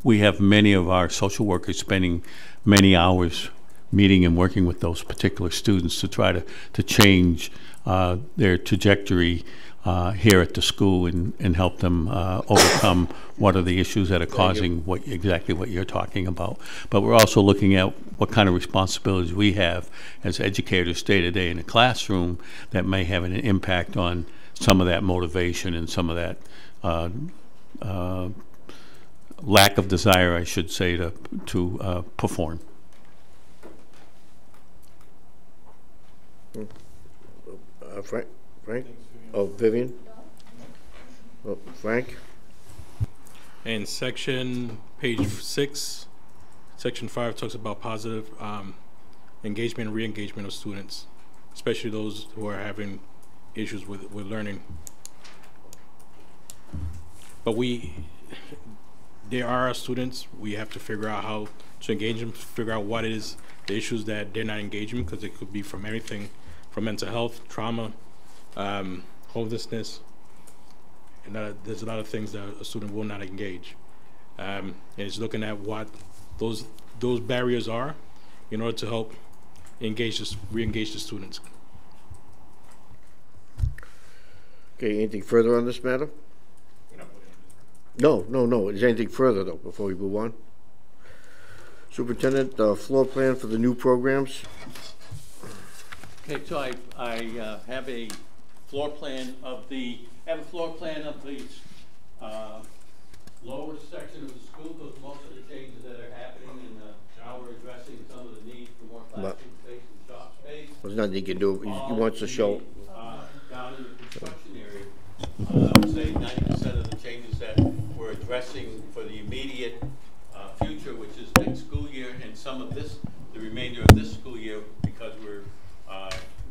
we have many of our social workers spending many hours meeting and working with those particular students to try to, to change uh, their trajectory uh, here at the school and, and help them uh, overcome what are the issues that are causing what, exactly what you're talking about. But we're also looking at what kind of responsibilities we have as educators day to day in the classroom that may have an impact on some of that motivation and some of that uh, uh, lack of desire, I should say, to, to uh, perform. Uh, Frank, Frank? Oh, Vivian? Oh, Frank? In section, page six, section five talks about positive um, engagement and re-engagement of students, especially those who are having issues with, with learning. But we, there are our students, we have to figure out how to engage them, figure out what is, the issues that they're not engaging, because it could be from everything, from mental health, trauma, um, homelessness, and uh, there's a lot of things that a student will not engage. Um, and it's looking at what those those barriers are in order to help engage re-engage the students. Okay, anything further on this matter? No, no, no. Is there anything further, though, before we move on? Superintendent, uh, floor plan for the new programs? Okay, so I, I uh, have a floor plan of the, have a floor plan of the uh, lower section of the school, because most of the changes that are happening and how we're addressing some of the need for more classroom space and shop space. There's nothing he can do. He- He wants to show, Uh, Down in the construction uh, I would say ninety percent of the changes that we're addressing for the immediate uh, future, which is next school year, and some of this, the remainder of this school year, because we're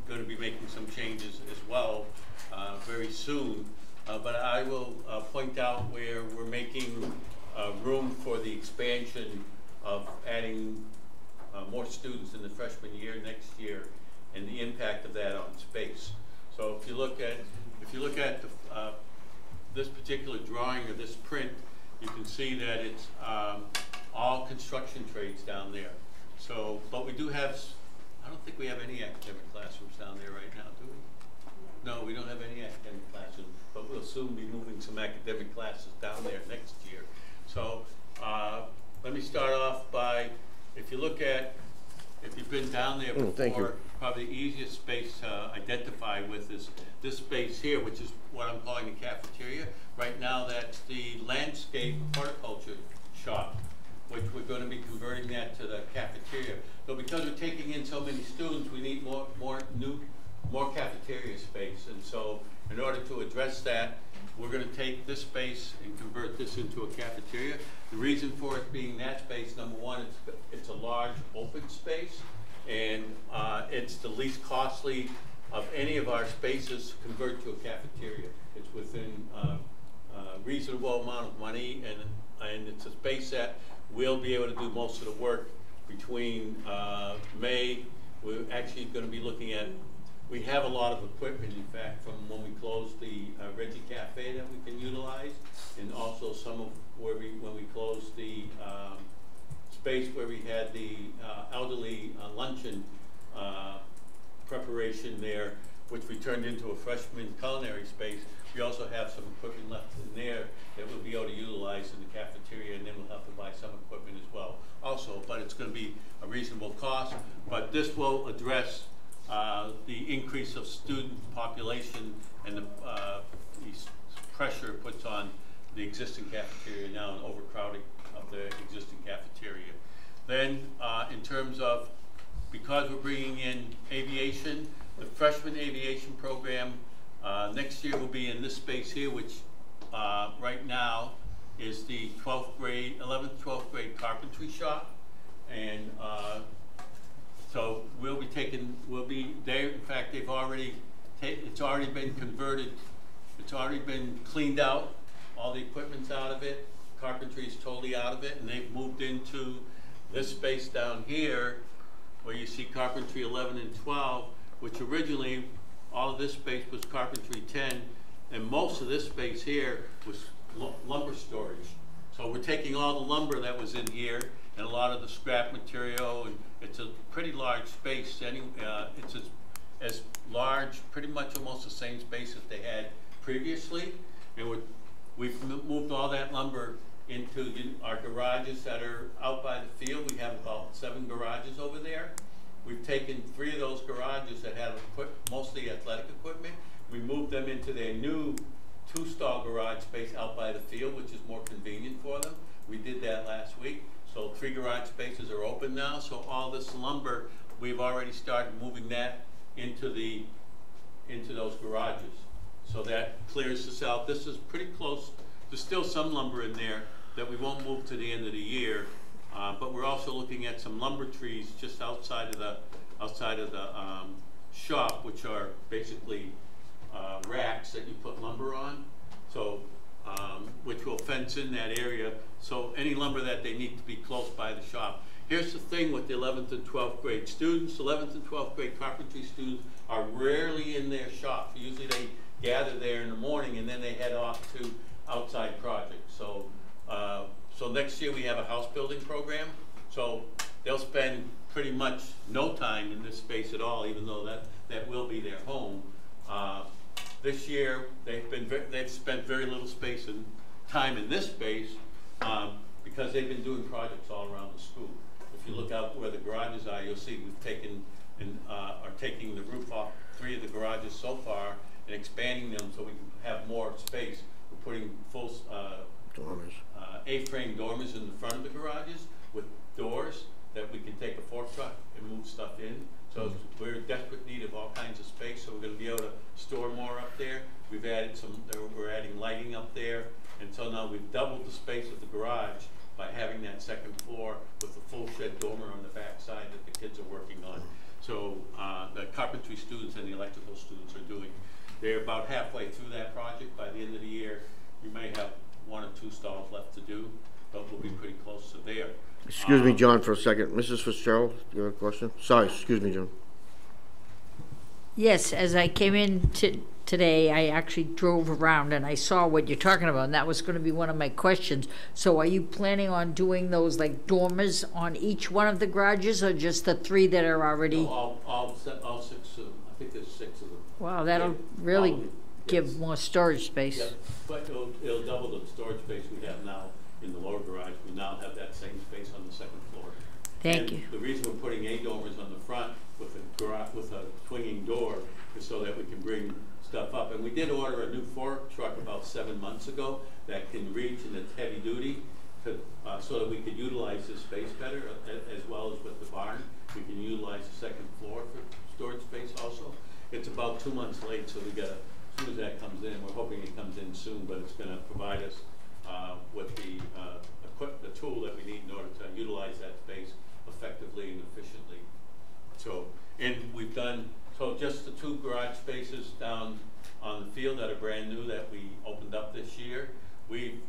going to be making some changes as well uh, very soon. Uh, But I will uh, point out where we're making uh, room for the expansion of adding uh, more students in the freshman year next year and the impact of that on space. So if you look at, if you look at the, uh, this particular drawing or this print, you can see that it's um, all construction trades down there. So, but we do have, I don't think we have any academic classrooms down there right now, do we? No, we don't have any academic classrooms, but we'll soon be moving some academic classes down there next year. So, uh, let me start off by, if you look at, if you've been down there Mm, thank you. before, probably the easiest space to identify with is this space here, which is what I'm calling the cafeteria. Right now, that's the landscape horticulture shop, which we're gonna be converting that to the cafeteria. So because we're taking in so many students, we need more, more new, more cafeteria space. And so in order to address that, we're gonna take this space and convert this into a cafeteria. The reason for it being that space, number one, it's, it's a large open space, and, uh, it's the least costly of any of our spaces to convert to a cafeteria. It's within, uh, uh, reasonable amount of money, and, and it's a space that we'll be able to do most of the work between, uh, May, we're actually gonna be looking at we have a lot of equipment, in fact, from when we closed the uh, Reggie Cafe that we can utilize, and also some of where we, when we closed the um, space where we had the uh, elderly uh, luncheon uh, preparation there, which we turned into a freshman culinary space. We also have some equipment left in there that we'll be able to utilize in the cafeteria, and then we'll have to buy some equipment as well also, but it's gonna be a reasonable cost. But this will address uh, the increase of student population and the, uh, the pressure it puts on the existing cafeteria now and overcrowding of the existing cafeteria. Then, uh, in terms of, because we're bringing in aviation, the freshman aviation program Uh, next year will be in this space here, which, uh, right now is the twelfth grade, eleventh, twelfth grade carpentry shop. And, so we'll be taking, we'll be, they, in fact, they've already it's already been converted, it's already been cleaned out, all the equipment's out of it, carpentry is totally out of it, and they've moved into this space down here, where you see carpentry eleven and twelve, which originally, all of this space was carpentry ten, and most of this space here was lumber storage. So we're taking all the lumber that was in here and a lot of the scrap material, and it's a pretty large space, any, uh, it's as, as large, pretty much almost the same space that they had previously. And we're, we've mo- moved all that lumber into our garages that are out by the field. We have about seven garages over there. We've taken three of those garages that had mostly athletic equipment. We moved them into their new two-stall garage space out by the field, which is more convenient for them. We did that last week. So three garage spaces are open now, so all this lumber, we've already started moving that into the, into those garages. So that clears this out. This is pretty close. There's still some lumber in there that we won't move to the end of the year. Uh, but we're also looking at some lumber trees just outside of the, outside of the, um, shop, which are basically, uh, racks that you put lumber on. So, um, which will fence in that area, so any lumber that they need to be close by the shop. Here's the thing with the eleventh and twelfth grade students, eleventh and twelfth grade carpentry students are rarely in their shop. Usually they gather there in the morning and then they head off to outside projects. So, uh, so next year we have a house building program, so they'll spend pretty much no time in this space at all, even though that, that will be their home. Uh, this year, they've been, ve- they've spent very little space and time in this space, um, because they've been doing projects all around the school. If you look out where the garages are, you'll see we've taken, and, uh, are taking the roof off three of the garages so far and expanding them so we can have more space. We're putting full, uh, Dormers. uh, A-frame dormers in the front of the garages with doors that we can take a fork truck and move stuff in. So we're in desperate need of all kinds of space, so we're gonna be able to store more up there. We've added some, uh, we're adding lighting up there, and so now we've doubled the space of the garage by having that second floor with the full shed dormer on the back side that the kids are working on. So, uh, the carpentry students and the electrical students are doing. They're about halfway through that project. By the end of the year, we may have one or two stalls left to do, but we'll be pretty close to there. Excuse me, Um, John, for a second. Mrs. Fitzgerald, you have a question? Sorry, excuse me, John. Yes, as I came in to, today, I actually drove around and I saw what you're talking about, and that was gonna be one of my questions. So are you planning on doing those like dormers on each one of the garages, or just the three that are already? No, All, all, all six of them, I think there's six of them. Wow, that'll Yeah, really all give yes. more storage space. Yep, but it'll, it'll double the storage space we have now in the lower garage. We now have that same space on the second floor. Thank And you. The reason we're putting A dormers on the front with a with a swinging door is so that we can bring stuff up. And we did order a new fork truck about seven months ago that can reach and it's heavy duty to, uh, so that we could utilize this space better uh, as well as with the barn. We can utilize the second floor for storage space also. It's about two months late, so we gotta, as soon as that comes in, we're hoping it comes in soon, but it's gonna provide us, uh, with the, uh, equip, the tool that we need in order to utilize that space effectively and efficiently. So, and we've done, so just the two garage spaces down on the field that are brand new that we opened up this year. We've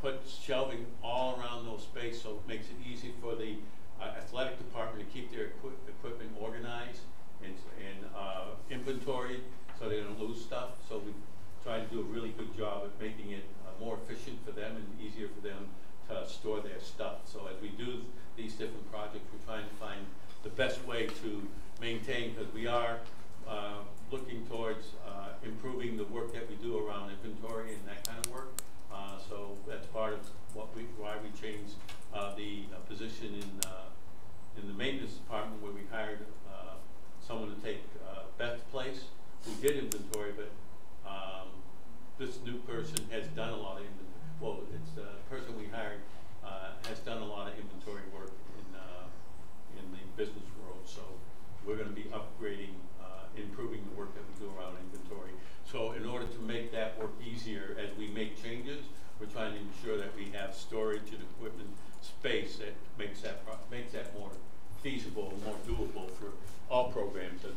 put shelving all around those spaces, so it makes it easy for the uh, athletic department to keep their equi- equipment organized and, and, uh, inventory, so they don't lose stuff. So we try to do a really good job at making it uh, more efficient for them and easier for them to store their stuff. So as we do these different projects. We're trying to find the best way to maintain, because we are uh, looking towards uh, improving the work that we do around inventory and that kind of work. Uh, so that's part of what we, why we changed uh, the uh, position in uh, in the maintenance department, where we hired someone to take Beth's place, who did inventory, but um, this new person has done a lot of inventory. Well, it's the person we hired has done a lot of inventory we're going to be upgrading, uh, improving the work that we do around inventory. So in order to make that work easier as we make changes, we're trying to ensure that we have storage and equipment space that makes that makes that more feasible, more doable for all programs as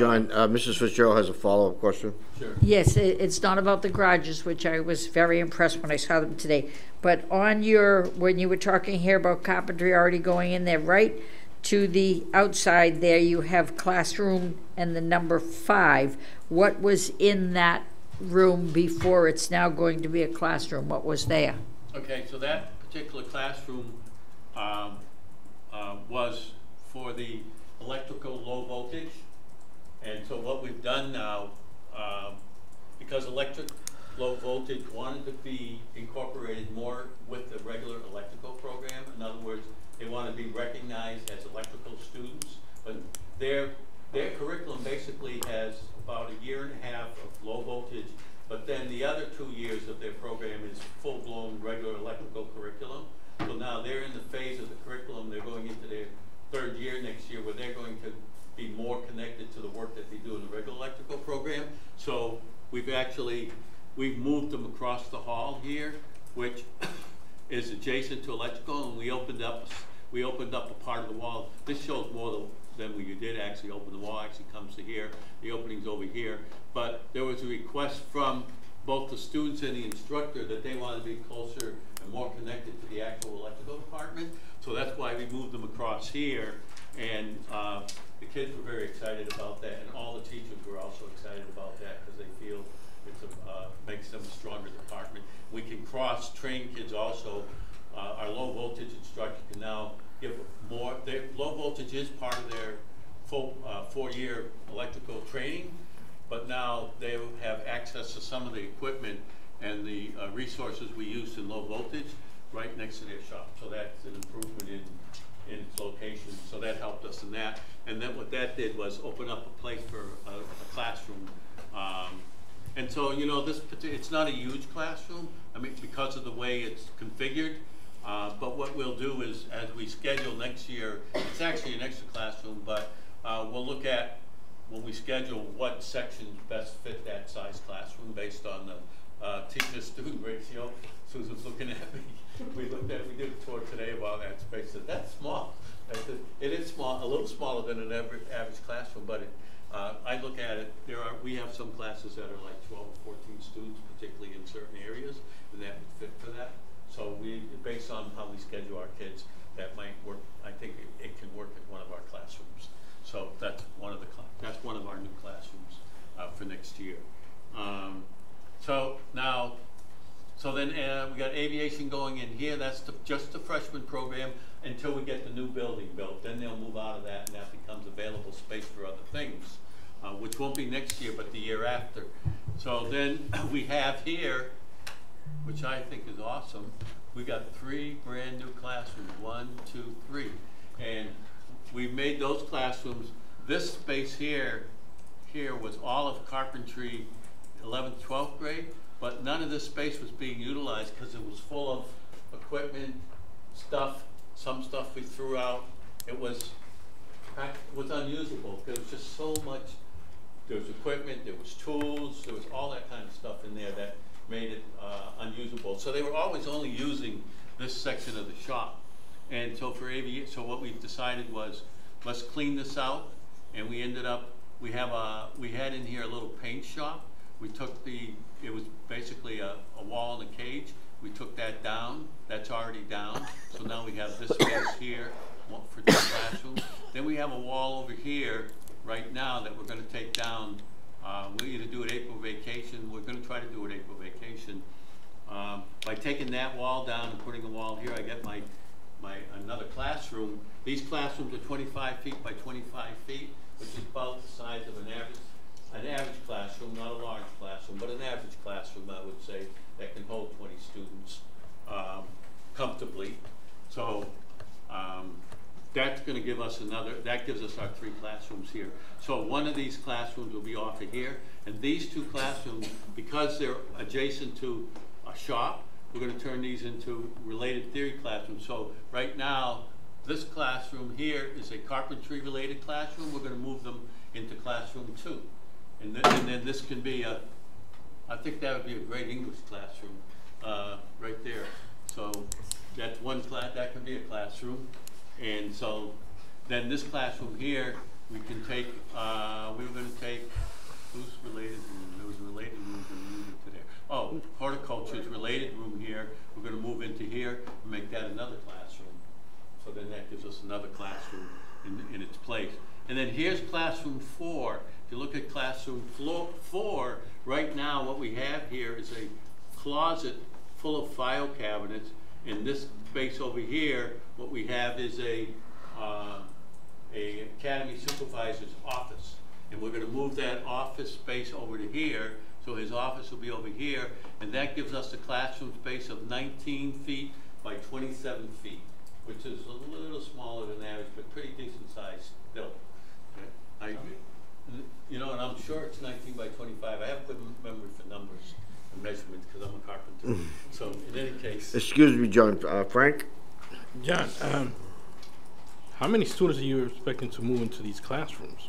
John, uh, Mrs. Fitzgerald has a follow-up question. Sure. Yes, i- it's not about the garages, which I was very impressed when I saw them today. But on your, when you were talking here about carpentry already going in there, right to the outside there, you have classroom and the number five. What was in that room before it's now going to be a classroom? What was there? Okay, so that particular classroom um, uh, was for the electrical low voltage. And so what we've done now, um, because electric low voltage wanted to be incorporated more with the regular electrical program. In other words, they want to be recognized as electrical students. But their, their curriculum basically has about a year and a half of low voltage but then the other two years of their program is full-blown regular electrical curriculum. So now they're in the phase of the curriculum, they're going into their third year next year where they're going to be more connected to the work that they do in the regular electrical program. So we've actually, we've moved them across the hall here, which is adjacent to electrical, and we opened up, we opened up a part of the wall. This shows more than we did actually open the wall, actually comes to here, the opening's over here. But there was a request from both the students and the instructor that they wanted to be closer and more connected to the actual electrical department. So that's why we moved them across here. And uh, the kids were very excited about that, and all the teachers were also excited about that because they feel it uh, makes them a stronger department. We can cross-train kids also. Uh, our low voltage instructor can now give more, their, low voltage is part of their full, uh, four-year electrical training, but now they have access to some of the equipment and the uh, resources we use in low voltage right next to their shop. So that's an improvement in, in its location. So that helped us in that. And then what that did was open up a place for a, a classroom. Um, and so, you know, this, it's not a huge classroom. I mean, because of the way it's configured. Uh, but what we'll do is, as we schedule next year, it's actually an extra classroom, but uh, we'll look at, when we schedule, what sections best fit that size classroom based on the uh, teacher-student ratio. Susan's looking at me. We looked at, we did a tour today about that space, said, that's small. I said, It is small, a little smaller than an average, average classroom, but it, uh, I look at it, there are, we have some classes that are like twelve or fourteen students, particularly in certain areas, and that would fit for that. So we, based on how we schedule our kids, that might work, I think it, it can work at one of our classrooms. So that's one of the, that's one of our new classrooms, uh, for next year. Um, so now, so then, uh, we got aviation going in here, that's the, just the freshman program until we get the new building built. Then they'll move out of that and that becomes available space for other things, uh, which won't be next year, but the year after. So then we have here, which I think is awesome. We got three brand-new classrooms, one, two, three. And we made those classrooms, this space here, here was all of carpentry, eleventh, twelfth grade, but none of this space was being utilized because it was full of equipment, stuff, some stuff we threw out. It was, it was unusable, there was just so much there was equipment, there was tools, there was all that kind of stuff in there that made it uh, unusable. So they were always only using this section of the shop. And so for avi, so what we've decided was, let's clean this out. And we ended up, we have a, we had in here a little paint shop. We took the, it was basically a, a wall and a cage. We took that down, that's already down. So now we have this space here for two classrooms. Then we have a wall over here right now that we're gonna take down. Uh, we'll either do it April vacation, we're gonna try to do it April vacation. Um, by taking that wall down and putting a wall here, I get my, my, another classroom. These classrooms are twenty-five feet by twenty-five feet, which is about the size of an average, an average classroom, not a large classroom, but an average classroom, I would say, that can hold twenty students, um, comfortably. So, um, that's gonna give us another, that gives us our three classrooms here. So one of these classrooms will be off of here, and these two classrooms, because they're adjacent to a shop, we're gonna turn these into related theory classrooms. So right now, this classroom here is a carpentry-related classroom, we're gonna move them into classroom two. And then, and then this can be a, I think that would be a great English classroom, uh, right there. So that's one class, that can be a classroom. And so then this classroom here, we can take, uh, we were gonna take, who's related room? There was a related room, gonna move it to there. Oh, horticulture's related room here, we're gonna move into here and make that another classroom. So then that gives us another classroom in, in its place. And then here's classroom four. You look at classroom floor, four, right now what we have here is a closet full of file cabinets. In this space over here, what we have is a, uh, a academy supervisor's office. And we're gonna move that office space over to here, so his office will be over here, and that gives us a classroom space of nineteen feet by twenty-seven feet, which is a little smaller than average, but pretty decent size still. Okay? I, you know, and I'm sure it's nineteen by twenty-five, I have good memory for numbers and measurements, because I'm a carpenter. So, in any case, Excuse me, John, uh, Frank? John, um, how many students are you expecting to move into these classrooms?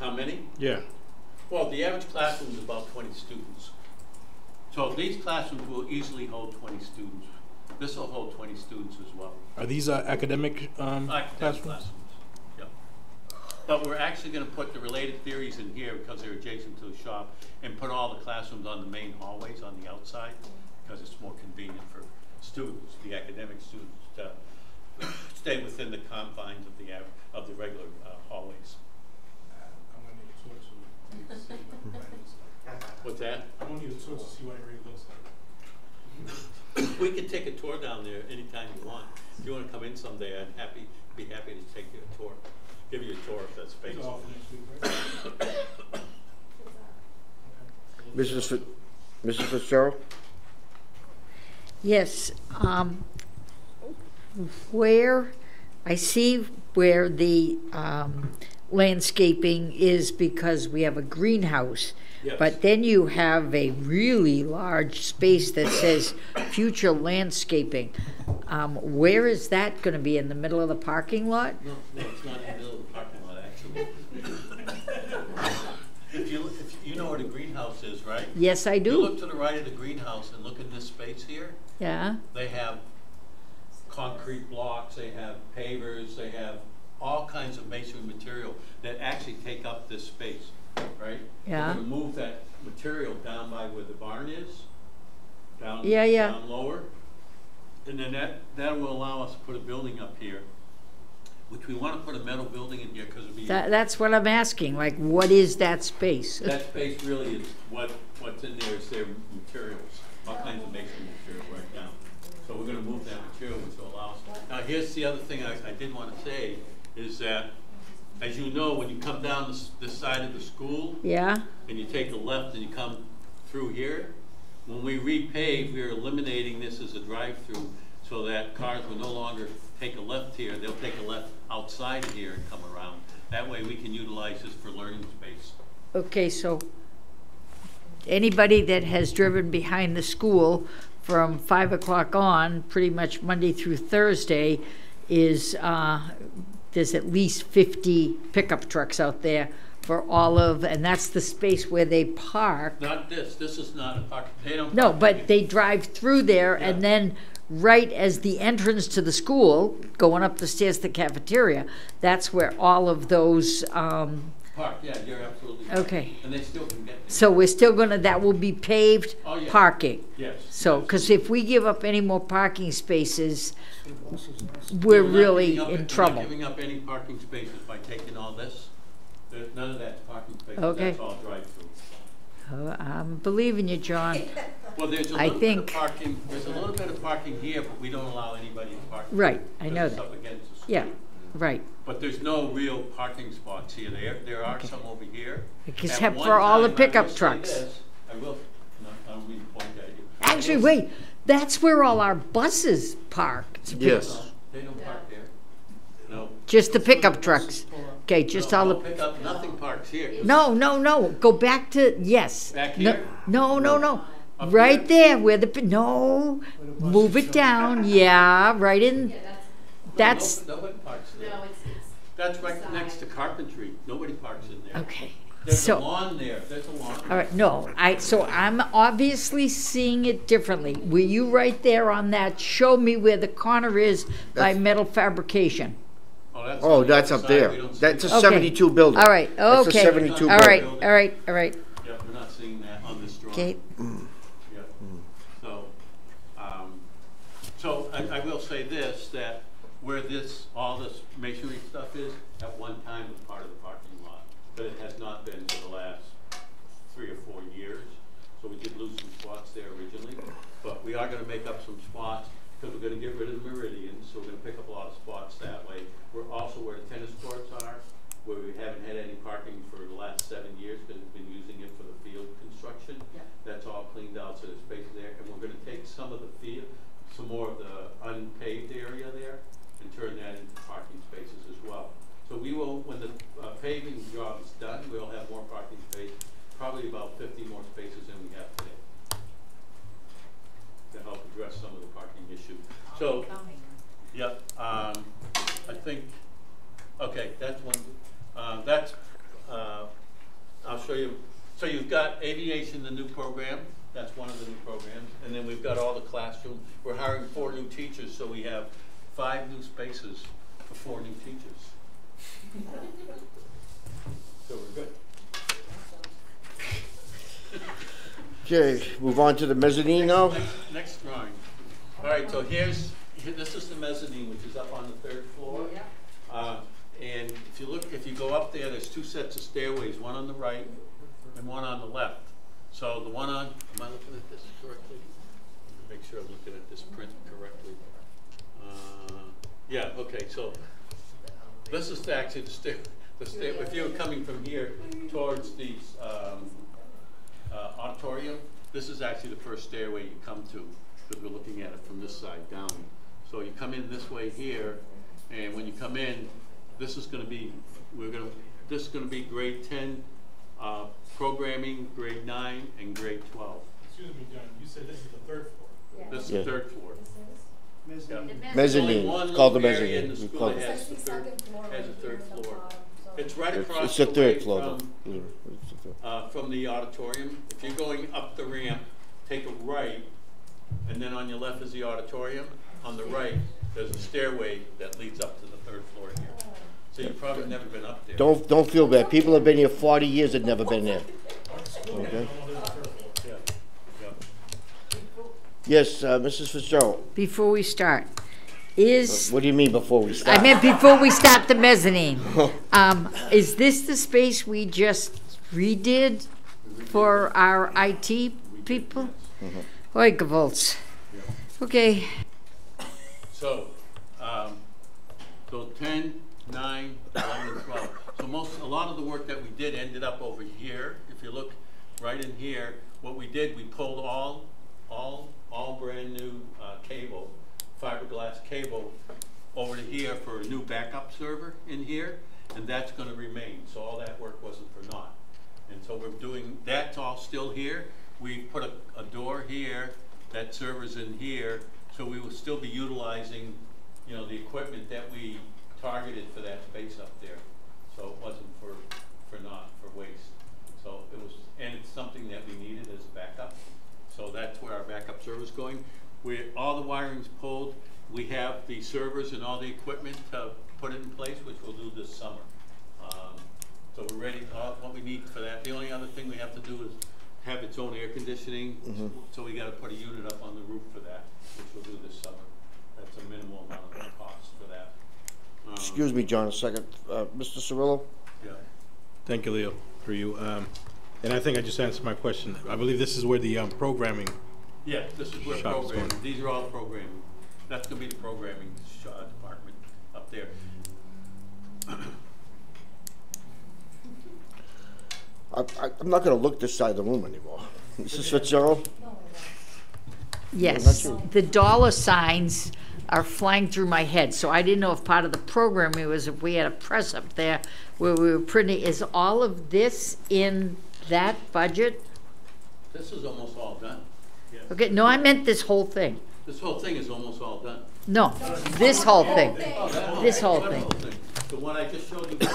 how many? Yeah. Well, the average classroom is about twenty students. So these classrooms will easily hold twenty students. This will hold twenty students as well. Are these uh, academic um, Academic classrooms? classrooms, yep. But we're actually gonna put the related theories in here because they're adjacent to the shop and put all the classrooms on the main hallways on the outside because it's more convenient for students, the academic students, to stay within the confines of the, of the regular uh, hallways. What's that? I want you to tour to see what it really looks like. We can take a tour down there anytime you want. If you wanna come in someday, I'd happy, be happy to take you a tour, give you a tour if that's space. Mrs. Fit- Mrs. Fitzgerald? Yes, um, where, I see where the, um, landscaping is because we have a greenhouse. Yes. But then you have a really large space that says future landscaping. Um, where is that gonna be, in the middle of the parking lot? No, no, it's not in the middle of the parking lot, actually. If you, look- if, you know where the greenhouse is, right? Yes, I do. You look to the right of the greenhouse and look in this space here, yeah, they have concrete blocks, they have pavers, they have all kinds of masonry material that actually take up this space, right? Yeah. We're gonna move that material down by where the barn is, down, Yeah, yeah. down lower. And then that, that will allow us to put a building up here, which we wanna put a metal building in here, cause it'll be. that, that's what I'm asking, like, what is that space? That space really is what, what's in there is their materials, all kinds of masonry material right now. So we're gonna move that material, which will allow us. Now, here's the other thing I, I did wanna say, is that, as you know, when you come down this, this side of the school, Yeah, and you take a left and you come through here, when we repave, we're eliminating this as a drive-through, so that cars will no longer take a left here, they'll take a left outside here and come around. That way, we can utilize this for learning space. okay, so anybody that has driven behind the school from five o'clock on, pretty much Monday through Thursday, is, uh, there's at least fifty pickup trucks out there for all of, and that's the space where they park. Not this, this is not a park, they don't. No, park but here. they drive through there Yeah. and then right as the entrance to the school, going up the stairs to the cafeteria, that's where all of those, um, Park, yeah, you're absolutely right. okay. And they still can get there. So we're still gonna, that will be paved Oh, yeah. parking. Yes. So, because if we give up any more parking spaces, we're We're not really giving up- in we're not trouble. giving up any parking spaces by taking all this. There's none of that parking spaces, Okay. that's all drive-through. Oh, I'm believing you, John. Well, there's a I little bit of think- parking, there's a little bit of parking here, but we don't allow anybody to park. Right, I know because it's that. up against the. Yeah, right. But there's no real parking spots here. There, there are some over here. Except for all the time, I pickup trucks. this, I will, no, I don't mean to point at you. Actually, wait, that's where all our buses park. Yes. They don't park there. No. Just the pickup trucks? Okay, just all No, the, Pick up, nothing parks here. no, no, no, go back to, yes. Back No- here? No, no, no, Up right here? there where the, pi- no, move it down, yeah, right in, that's, No- Nobody parks there. No, it's, it's That's right next to carpentry. Nobody parks in there. okay. There's a So, lawn there, there's a lawn. all right, no, I, so I'm obviously seeing it differently. Were you right there on that? Show me where the corner is by metal fabrication. Oh, that's Oh, that's up there. We don't see That's a. Okay. seventy-two building. All right, That's a okay. 72 All right, building. all right, all right. Yeah, we're not seeing that on this drawing. Okay, Yeah. So, um, so I, I will say this, that where this, all this masonry stuff is, at one time was part of the parking lot, but it has not been for the last three or four years. So we did lose some spots there originally, but we are gonna make up some spots, because we're gonna get rid of the meridians, so we're gonna pick up a lot of spots that way. We're also where the tennis courts are, where we haven't had any parking for the last seven years, because we've been using it for the field construction. That's all cleaned out, so there's space there, and we're gonna take some of the field, some more of the unpaved area there, and turn that into parking spaces as well. So we will, when the uh, paving job is done, we'll have more parking space, probably about fifty more spaces than we have today. To help address some of the parking issue. So, Yep, um, I think, okay, that's one, um, that's, uh, I'll show you. So you've got aviation, the new program, that's one of the new programs, and then we've got all the classroom. We're hiring four new teachers, so we have five new spaces for four new teachers. So we're good. Okay, move on to the mezzanine now. Next, next drawing. All right, so here's, here- this is the mezzanine, which is up on the third floor. Uh, And if you look, if you go up there, there's two sets of stairways, one on the right and one on the left. So the one on, am I looking at this correctly? Make sure I'm looking at this print correctly. Uh, Yeah, okay, so this is actually the stair, the stair, if you were coming from here towards the um, uh, auditorium, this is actually the first stairway you come to, because we're looking at it from this side down. So you come in this way here, and when you come in, this is gonna be, we're gonna, this is gonna be grade ten, uh, programming, grade nine, and grade twelve. Excuse me, John, you said this is the third floor. This is Yeah. the third floor. Yeah. Mezzanine, There's it's called the little area in mezzanine. the We call it- has the third, has a third floor. It's right It's across it's the the third floor from, it's the third. uh, from the auditorium. If you're going up the ramp, take a right, and then on your left is the auditorium. On the right, there's a stairway that leads up to the third floor here. So you've probably never been up there. Don't, don't feel bad. People have been here forty years and never been there. Okay? Yeah, yeah. Yes, uh, Mrs. Fitzgerald, before we start, is, what do you mean before we start? I meant before we start the mezzanine. Um, is this the space we just redid for our IT people? Oi, gewolz. Okay, So, um, so ten, nine, eleven, and twelve. So most, a lot of the work that we did ended up over here. If you look right in here, what we did, we pulled all, all, all brand new, uh, cable, fiberglass cable over to here for a new backup server in here, and that's gonna remain. So all that work wasn't for naught. And so we're doing, that's all still here. We put a, a door here, that server's in here, so we will still be utilizing, you know, the equipment that we targeted for that space up there. So it wasn't for, for naught, for waste. So it was, and it's something that we needed as backup. So that's where our backup server's going. We, all the wiring's pulled. We have the servers and all the equipment to put it in place, which we'll do this summer. Um, So we're ready, all, what we need for that. The only other thing we have to do is have its own air conditioning. So we gotta put a unit up on the roof for that, which we'll do this summer. That's a minimal amount of cost for that. Um, Excuse me, John, a second. Uh, Mr. Cirillo? Yeah. Thank you, Leo, for you. Um, and I think I just answered my question. I believe this is where the, um, programming, Yeah, this is where programming, going. these are all programming. That's gonna be the programming sh- uh, department up there. I, I, I'm not gonna look this side of the room anymore. Mrs. Fitzgerald? yes, the dollar signs, are flying through my head. So I didn't know if part of the programming was if we had a press up there where we were printing. Is all of this in that budget? This is almost all done. Okay, no, I meant this whole thing. This whole thing is almost all done. No, this whole thing. Oh, This whole thing. The one I just showed you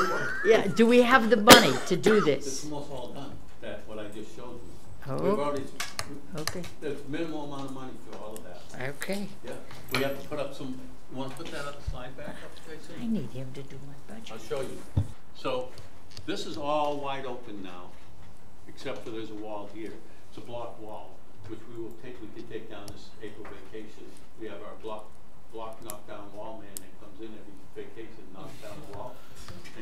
Yeah, do we have the money to do it's this? almost all done, that, what I just showed you. We've Oh, already, okay, there's minimal amount of money for all of that. Okay. Yeah, we have to put up some, you wanna put that up, the slide back up, Tracy? I need him to do my budget. I'll show you. So, this is all wide open now, except for there's a wall here. It's a block wall, which we will take, we could take down this April vacation. We have our block, block knockdown wall man that comes in every vacation, knocks down the wall.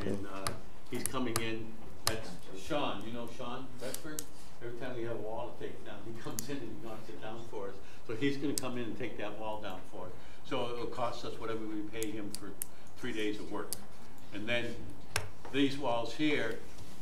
And, uh, he's coming in, that's Sean, you know Sean Bedford? Every time we have a wall to take down, he comes in and he knocks it down for us. So he's gonna come in and take that wall down for us. So it'll cost us whatever we pay him for three days of work. And then these walls here,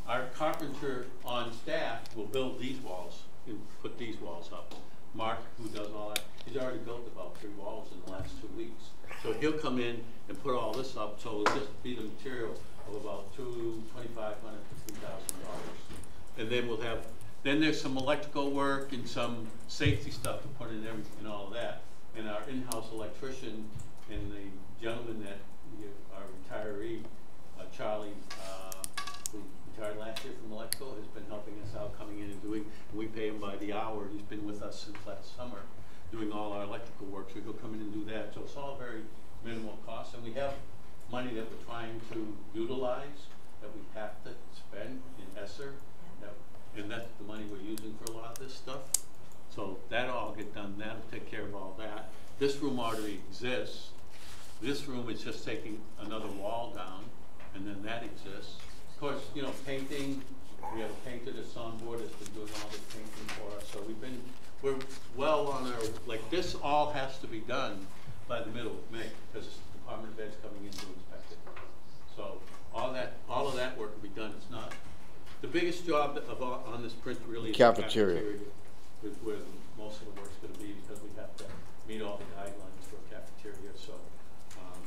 our carpenter on staff will build these walls and put these walls up. Mark, who does all that, he's already built about three walls in the last two weeks. So he'll come in and put all this up, so it'll just be the material of about two, twenty-five hundred to three thousand dollars. And then we'll have, then there's some electrical work and some safety stuff to put in every, and all that. And our in-house electrician and the gentleman that, our retiree, uh, Charlie, uh, who retired last year from Electrical, has been helping us out, coming in and doing, and we pay him by the hour. He's been with us since last summer, doing all our electrical work, so he'll come in and do that. So it's all very minimal cost, and we have money that we're trying to utilize, that we have to spend in ESSER, and that's the money we're using for a lot of this stuff. So that'll all get done, that'll take care of all that. This room already exists. This room is just taking another wall down, and then that exists. Of course, you know, painting, we have a painter that's on board that's been doing all the painting for us, so we've been, we're well on our, like, this all has to be done by the middle of May, because the Department of Ed's coming in to inspect it. So, all that, all of that work will be done, it's not, the biggest job of, on this print really is the Cafeteria. cafeteria. Is where most of the work's gonna be, because we have to meet all the guidelines for a cafeteria, so, um,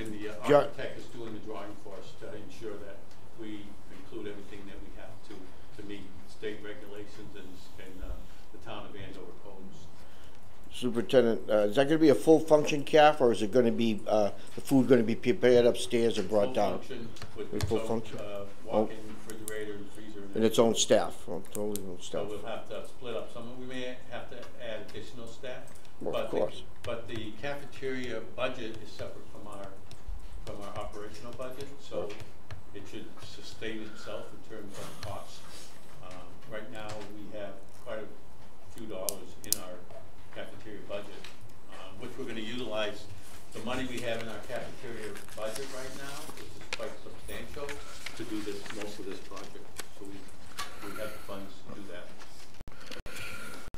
and the uh, architect is doing the drawing for us to ensure that we include everything that we have to, to meet state regulations and, and, uh, the town of Andover codes. Superintendent, uh, is that gonna be a full function caf, or is it gonna be, uh, the food gonna be prepared upstairs and brought Full down? function with With full function. uh, Oh. walk-in refrigerator and freezer and its own staff, oh, totally own So staff? we'll have to split up some, we may have to add additional staff. Well, of but the- course. But the cafeteria budget is separate from our, from our operational budget, so it should sustain itself in terms of costs. Um, right now, we have quite a few dollars in our cafeteria budget, um, which we're gonna utilize. The money we have in our cafeteria budget right now, which is quite substantial, to do this, most of this project. So we, we have the funds to do that.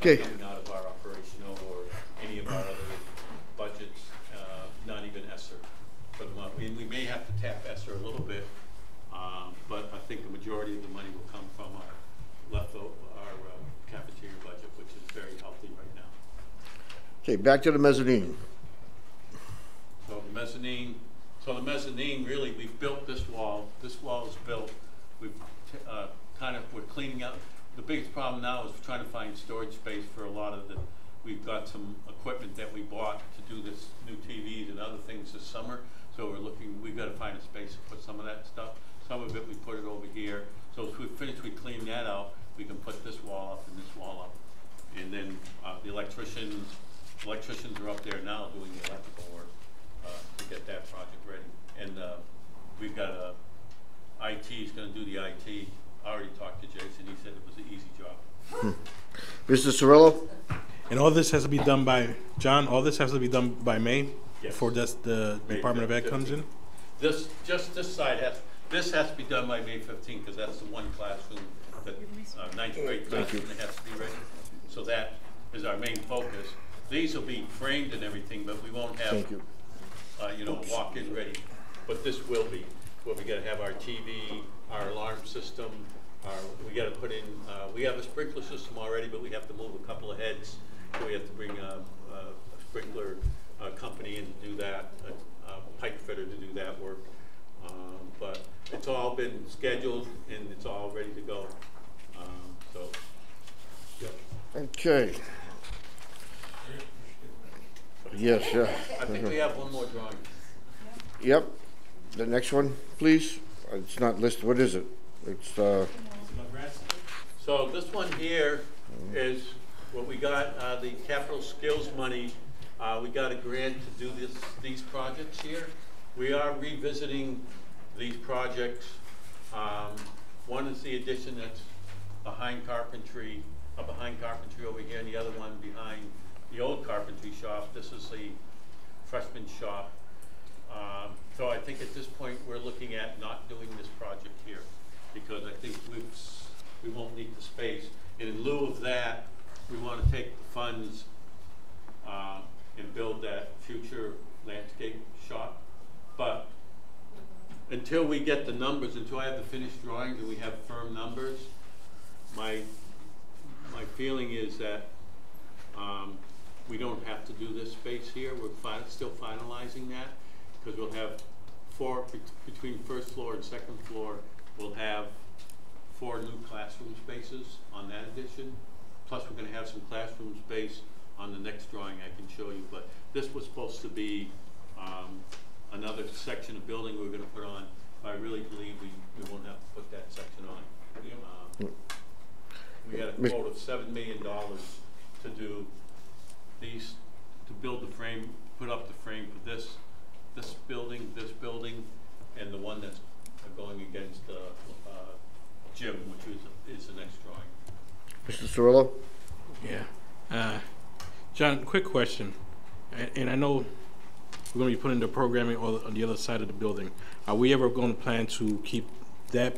Okay, out of our operational or any of our other budgets, uh, not even ESSER. But uh, we, we may have to tap ESSER a little bit, um, but I think the majority of the money will come from our leftover, our uh, cafeteria budget, which is very healthy right now. okay, back to the mezzanine. So the mezzanine, so the mezzanine, really, we've built this wall, this wall is built, we've, t- uh, kind of, we're cleaning up. The biggest problem now is trying to find storage space for a lot of the, we've got some equipment that we bought to do this new TVs and other things this summer. So we're looking, we've gotta find a space to put some of that stuff. Some of it, we put it over here. So as we finish, we clean that out, we can put this wall up and this wall up. And then, uh, the electricians, electricians are up there now doing the electrical work, uh, to get that project ready. And, uh, we've got a, IT's gonna do the IT. I already talked to Jason, he said it was an easy job. Mr. Cirillo? And all this has to be done by, John, all this has to be done by May? Yes. Before that's, the May Department of Ed comes in? This, just this side has, this has to be done by May fifteenth, because that's the one classroom, that, uh, ninth grade classroom that has to be ready. So that is our main focus. These will be framed and everything, but we won't have Thank you. uh, you know, walk-in ready. But this will be, where we gotta have our TV, our alarm system, our, we gotta put in, uh, we have a sprinkler system already, but we have to move a couple of heads. So we have to bring a, a sprinkler a company in to do that, a, a pipe fitter to do that work. Um, but it's all been scheduled and it's all ready to go. Um, so, yep. Okay. Yes, yeah. I think we have one more drawing. Yep. The next one, please. It's not listed. What is it? It's, uh, So this one here is what we got, uh, the capital skills money. Uh, we got a grant to do this, these projects here. We are revisiting these projects. Um, one is the addition that's behind carpentry, uh, behind carpentry over here, and the other one behind the old carpentry shop. This is the freshman shop. Um, so I think at this point, we're looking at not doing this project here, because I think we've, we won't need the space. And in lieu of that, we want to take the funds, uh, and build that future landscape shop. But until we get the numbers, until I have the finished drawings and we have firm numbers, my, my feeling is that, um, we don't have to do this space here, we're fi- still finalizing that, because we'll have four, bet- between first floor and second floor, we'll have four new classroom spaces on that addition, plus we're gonna have some classroom space on the next drawing I can show you, but this was supposed to be, um, another section of building we're gonna put on, I really believe we, we won't have to put that section on. Um, We had a quote of seven million dollars to do these, to build the frame, put up the frame for this, this building, this building, and the one that's going against the, uh, gym, which is, is the next drawing. Mr. Cirillo? Yeah. Uh, John, quick question, and, and I know we're gonna be putting the programming on, on the other side of the building. Are we ever gonna plan to keep that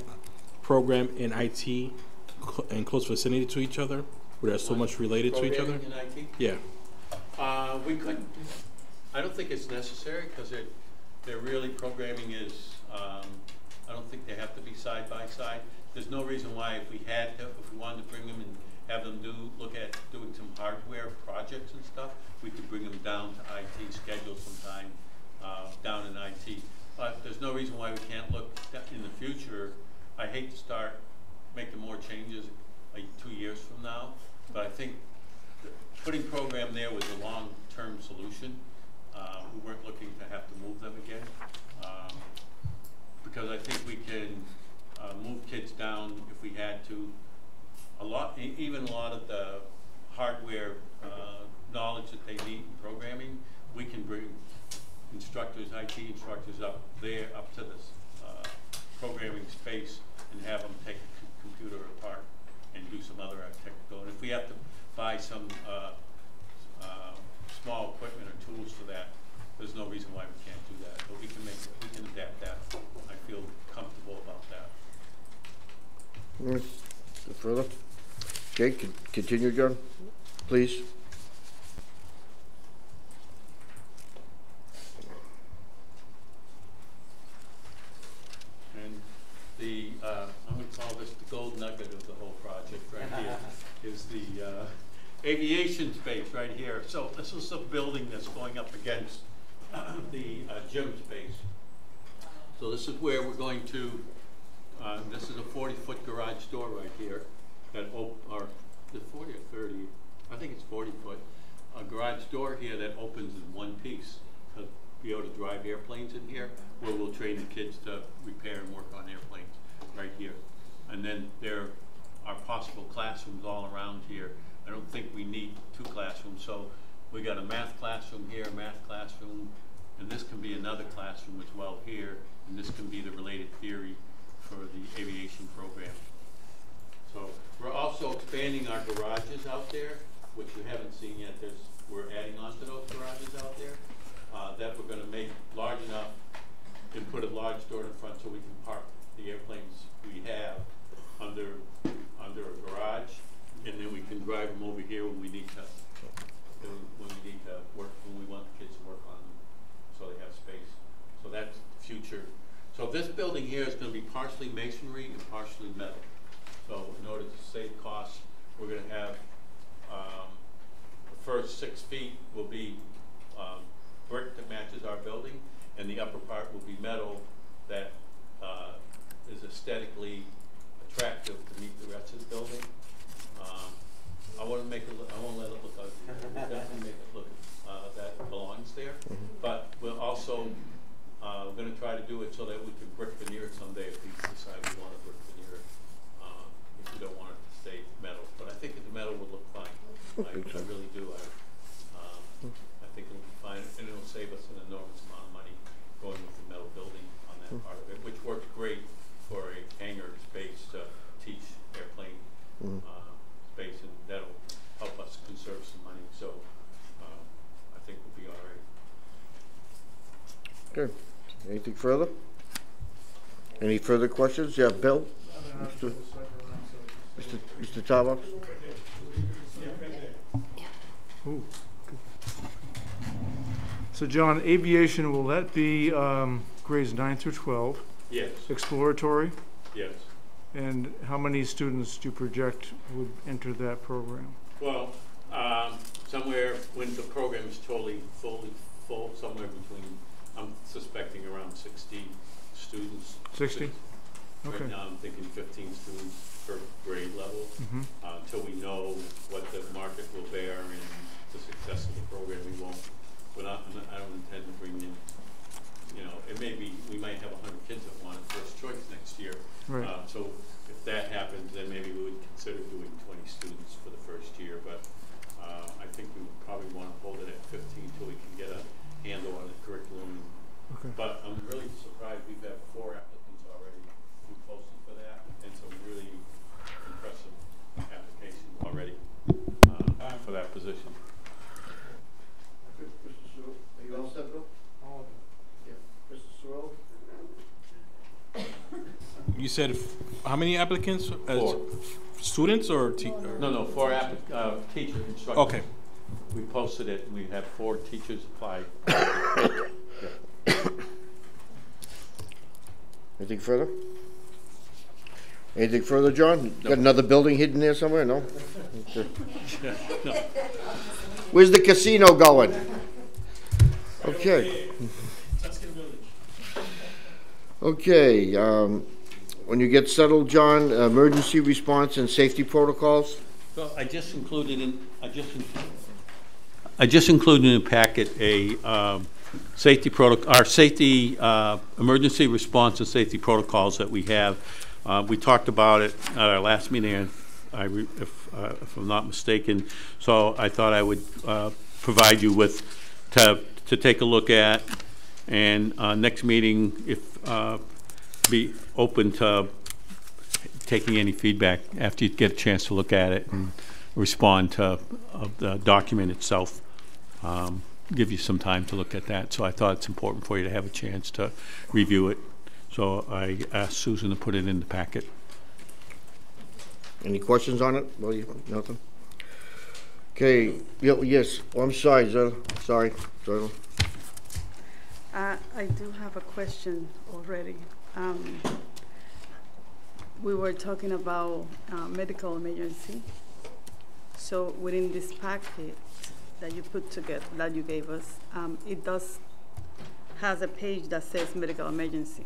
program in IT cl- in close vicinity to each other? Where they're so much related to each other? In IT? Yeah. Uh, we could, I don't think it's necessary, because it, their really programming is, um, I don't think they have to be side by side. There's no reason why if we had to, if we wanted to bring them and have them do, look at doing some hardware projects and stuff, we could bring them down to IT, schedule some time, uh, down in IT. But there's no reason why we can't look in the future. I hate to start making more changes like two years from now, but I think putting program there was a long-term solution. Uh, we weren't looking to have to move them again. Um, because I think we can, uh, move kids down if we had to. A lot, even a lot of the hardware, uh, knowledge that they need in programming, we can bring instructors, IT instructors up there, up to this, uh, programming space and have them take the computer apart and do some other technical. And if we have to buy some, uh, uh, small equipment or tools for that, there's no reason why we can't do that, but we can make, we can adapt that. I feel comfortable about that. Mm, Further? Okay, con- continue, John, please. And the, uh, I'm gonna call this the gold nugget of the whole project right here, is the, uh, aviation space right here. So this is a building that's going up against the uh, gym space. So this is where we're going to, uh, this is a forty-foot garage door right here that op, or, the forty or thirty? I think it's forty foot. A garage door here that opens in one piece, to be able to drive airplanes in here, where we'll train the kids to repair and work on airplanes, right here. And then there are possible classrooms all around here. I don't think we need two classrooms, so we got a math classroom here, a math classroom, and this can be another classroom as well here, and this can be the related theory for the aviation program. So we're also expanding our garages out there, which you haven't seen yet. There's, we're adding on to those garages out there, uh, that we're gonna make large enough and put a large door in front so we can park the airplanes we have under, under a garage. And then we can drive them over here when we need to, when we need to work, when we want the kids to work on them, so they have space. So that's future. So this building here is gonna be partially masonry and partially metal. So in order to save costs, we're gonna have, um, the first six feet will be, um, matches our building, and the upper part will be metal that uh, is aesthetically attractive to meet the rest of the building. Um, I want to make it, look- I won't let it look ugly, We'll definitely make it look, uh, that belongs there. But we're also, uh, gonna try to do it so that we can brick veneer it someday if we decide we wanna brick veneer it. Uh, if we don't want it to stay metal, but I think that the metal will look fine. I, think so. I really do, I, um, I think it'll be fine, and it'll save us an enormous amount of money going with the metal building on that part of it, which works great for a hangar space to teach airplane, uh, space, and that'll help us conserve some money, so, um, I think we'll be all right. Good. Anything further? Any further questions? Yeah, Bill? Mr. Mr. Mr. Tabo? Ooh, good. So John, aviation, will that be um, grades nine through 12, Yes, exploratory? yes. And how many students do you project would enter that program? Well, um, somewhere, when the program is totally full, somewhere between, I'm suspecting around sixty students. 60? Okay. Right now, I'm thinking fifteen students per grade level, Mhm. uh, until we know what the market will bear and the success of the program, we won't, we're not, I'm not- I don't intend to bring in, you know, it may be, we might have a hundred kids that want it first choice next year. Right. Uh, So if that happens, then maybe we would consider doing twenty students for the first year, but, uh, I think we would probably wanna hold it at fifteen till we can get a handle on the curriculum. Okay. But I'm really surprised we've had four applicants already who posted for that, and some really impressive applications already, uh, for that position. Mr. Sewell, are you all set, Bill? Yeah. Mr. Sewell? You said, f- how many applicants? As Four. Students or te- or- No, no, four app, uh, teacher instructors. Okay. We posted it, and we had four teachers apply. Anything further? Anything further, John? Got another building hidden there somewhere, no? Okay. Where's the casino going? Okay. Okay, um, when you get settled, John, emergency response and safety protocols? I just included in, I just, I just included in the packet a um, safety protocol, our safety, uh, emergency response and safety protocols that we have. Uh, We talked about it at our last meeting, if I if uh, if I'm not mistaken. So I thought I would uh, provide you with, to, to take a look at. And uh, next meeting, if, uh, be open to taking any feedback after you get a chance to look at it and respond to uh, the document itself. Um, Give you some time to look at that. So I thought it's important for you to have a chance to review it. So I asked Susan to put it in the packet. Any questions on it? Well, you, nothing? Okay, yeah, yes, oh, I'm sorry, Zell, sorry, sorry. Uh, I do have a question already. Um, we were talking about uh, medical emergency. So within this packet that you put together, that you gave us, um, it does has a page that says medical emergency.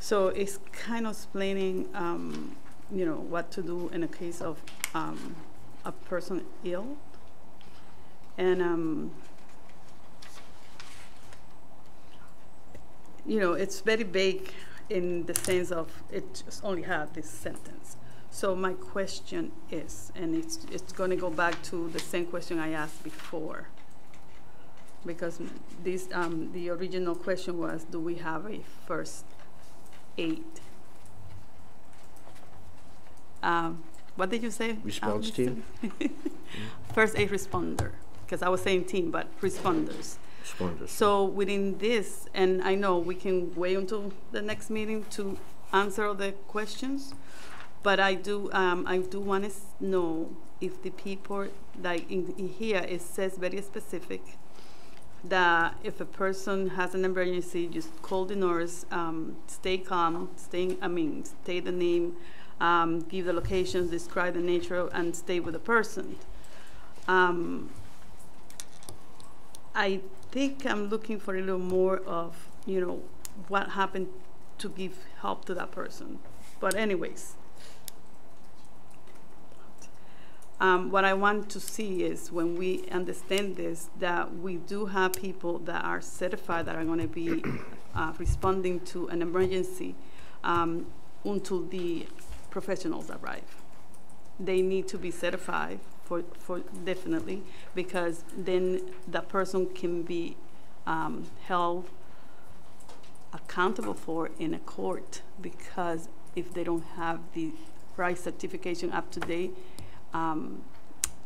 So it's kind of explaining, um, you know, what to do in a case of um, a person ill. And you know, it's very vague in the sense of it just only had this sentence. So my question is, and it's, it's going to go back to the same question I asked before. Because this, um, the original question was, do we have a first aid? Um, what did you say? um, Response Mr. team? First aid responder, because I was saying team, but responders. So within this, and I know we can wait until the next meeting to answer all the questions, but I do, um, I do want to know if the people, like in, in here, it says very specific that if a person has an emergency, just call the nurse, um, stay calm, stay, I mean, stay the name, um, give the locations, describe the nature, and stay with the person. Um, I think I'm looking for a little more of, you know, what happened to give help to that person. But anyways. Um, what I want to see is when we understand this, that we do have people that are certified that are going to be uh, responding to an emergency um, until the professionals arrive. They need to be certified for, for definitely because then that person can be um, held accountable for in a court because if they don't have the right certification up to date um,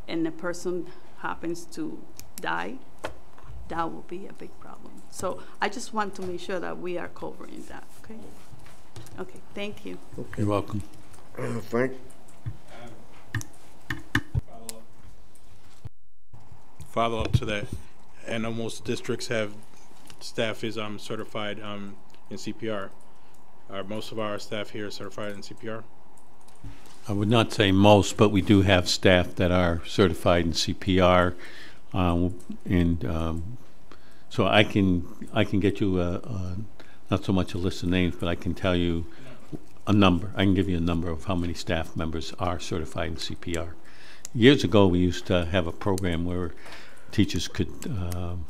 and the person happens to die, that will be a big problem. So I just want to make sure that we are covering that, okay? Okay, thank you. You're welcome. Frank? Follow up to that, and most districts have staff is um, certified um, in CPR. Are most of our staff here certified in CPR? I would not say most, but we do have staff that are certified in CPR. uh, And um, so I can, I can get you a, a- not so much a list of names, but I can tell you a number. I can give you a number of how many staff members are certified in CPR. Years ago, we used to have a program where teachers could um,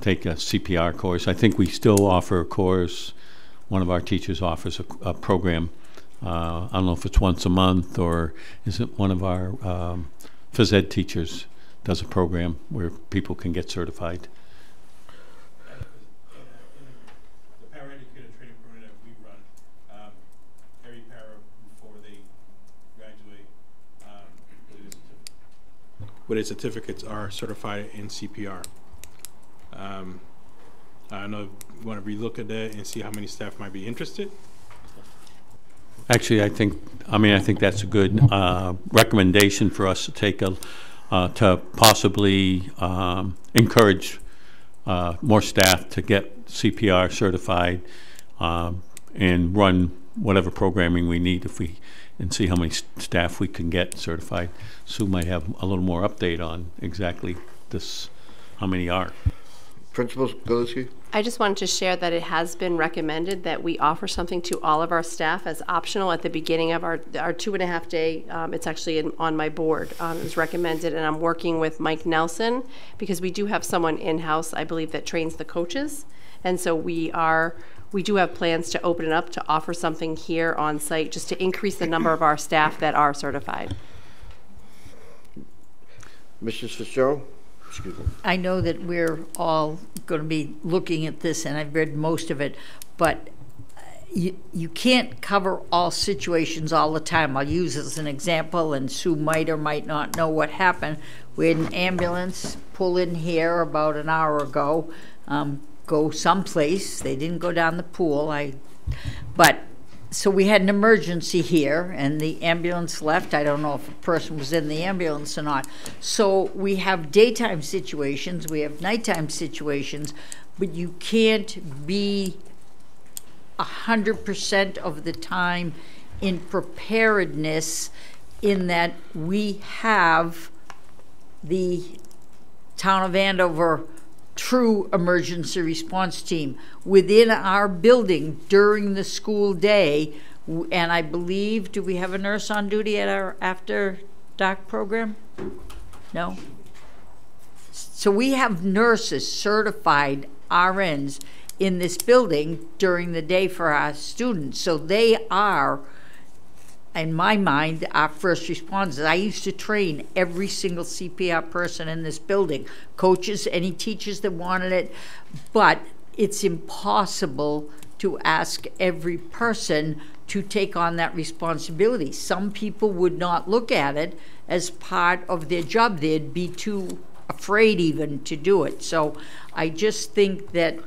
take a CPR course. I think we still offer a course. One of our teachers offers a, a program. Uh, I don't know if it's once a month or is it one of our um, phys ed teachers does a program where people can get certified. The paraeducator training program that we run, um, every para before they graduate, um, with their with certificates are certified in CPR. Um, I don't know, if you want to relook at that and see how many staff might be interested? Actually, I think, I mean, I think that's a good uh, recommendation for us to take a, uh, to possibly um, encourage uh, more staff to get CPR certified um, and run whatever programming we need if we, and see how many s- staff we can get certified. Sue might have a little more update on exactly this, how many are. Principal Gillespie? I just wanted to share that it has been recommended that we offer something to all of our staff as optional at the beginning of our, our two and a half day. Um, it's actually in, on my board. Um, was recommended, and I'm working with Mike Nelson because we do have someone in house, I believe, that trains the coaches. And so we are, we do have plans to open it up to offer something here on site just to increase the number of our staff that are certified. Mrs. Fitzgerald? Excuse me. I know that we're all going to be looking at this, and I've read most of it, but uh, you, you can't cover all situations all the time. I'll use as an example, and Sue might or might not know what happened. We had an ambulance pull in here about an hour ago, um, go someplace. They didn't go down the pool. I, but so we had an emergency here and the ambulance left. I don't know if a person was in the ambulance or not. So we have daytime situations, we have nighttime situations, but you can't be a hundred percent of the time in preparedness in that we have the town of Andover true emergency response team within our building during the school day. And I believe, do we have a nurse on duty at our after doc program? No? So we have nurses, certified RNs in this building during the day for our students. So they are, in my mind, our first responders. I used to train every single CPR person in this building, coaches, any teachers that wanted it. But it's impossible to ask every person to take on that responsibility. Some people would not look at it as part of their job. They'd be too afraid even to do it. So I just think that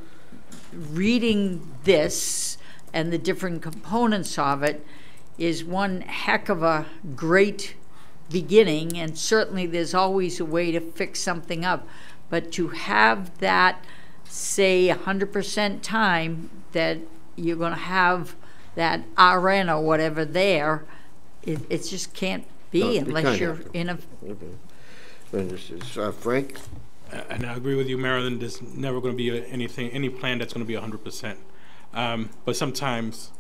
reading this and the different components of it is one heck of a great beginning, and certainly there's always a way to fix something up. But to have that, say, 100% time that you're going to have that RN or whatever there, it, it just can't be it unless can't you're in a And this is, uh, Frank? And I agree with you, Marilyn, there's never going to be anything, any plan that's going to be 100%. Um, But sometimes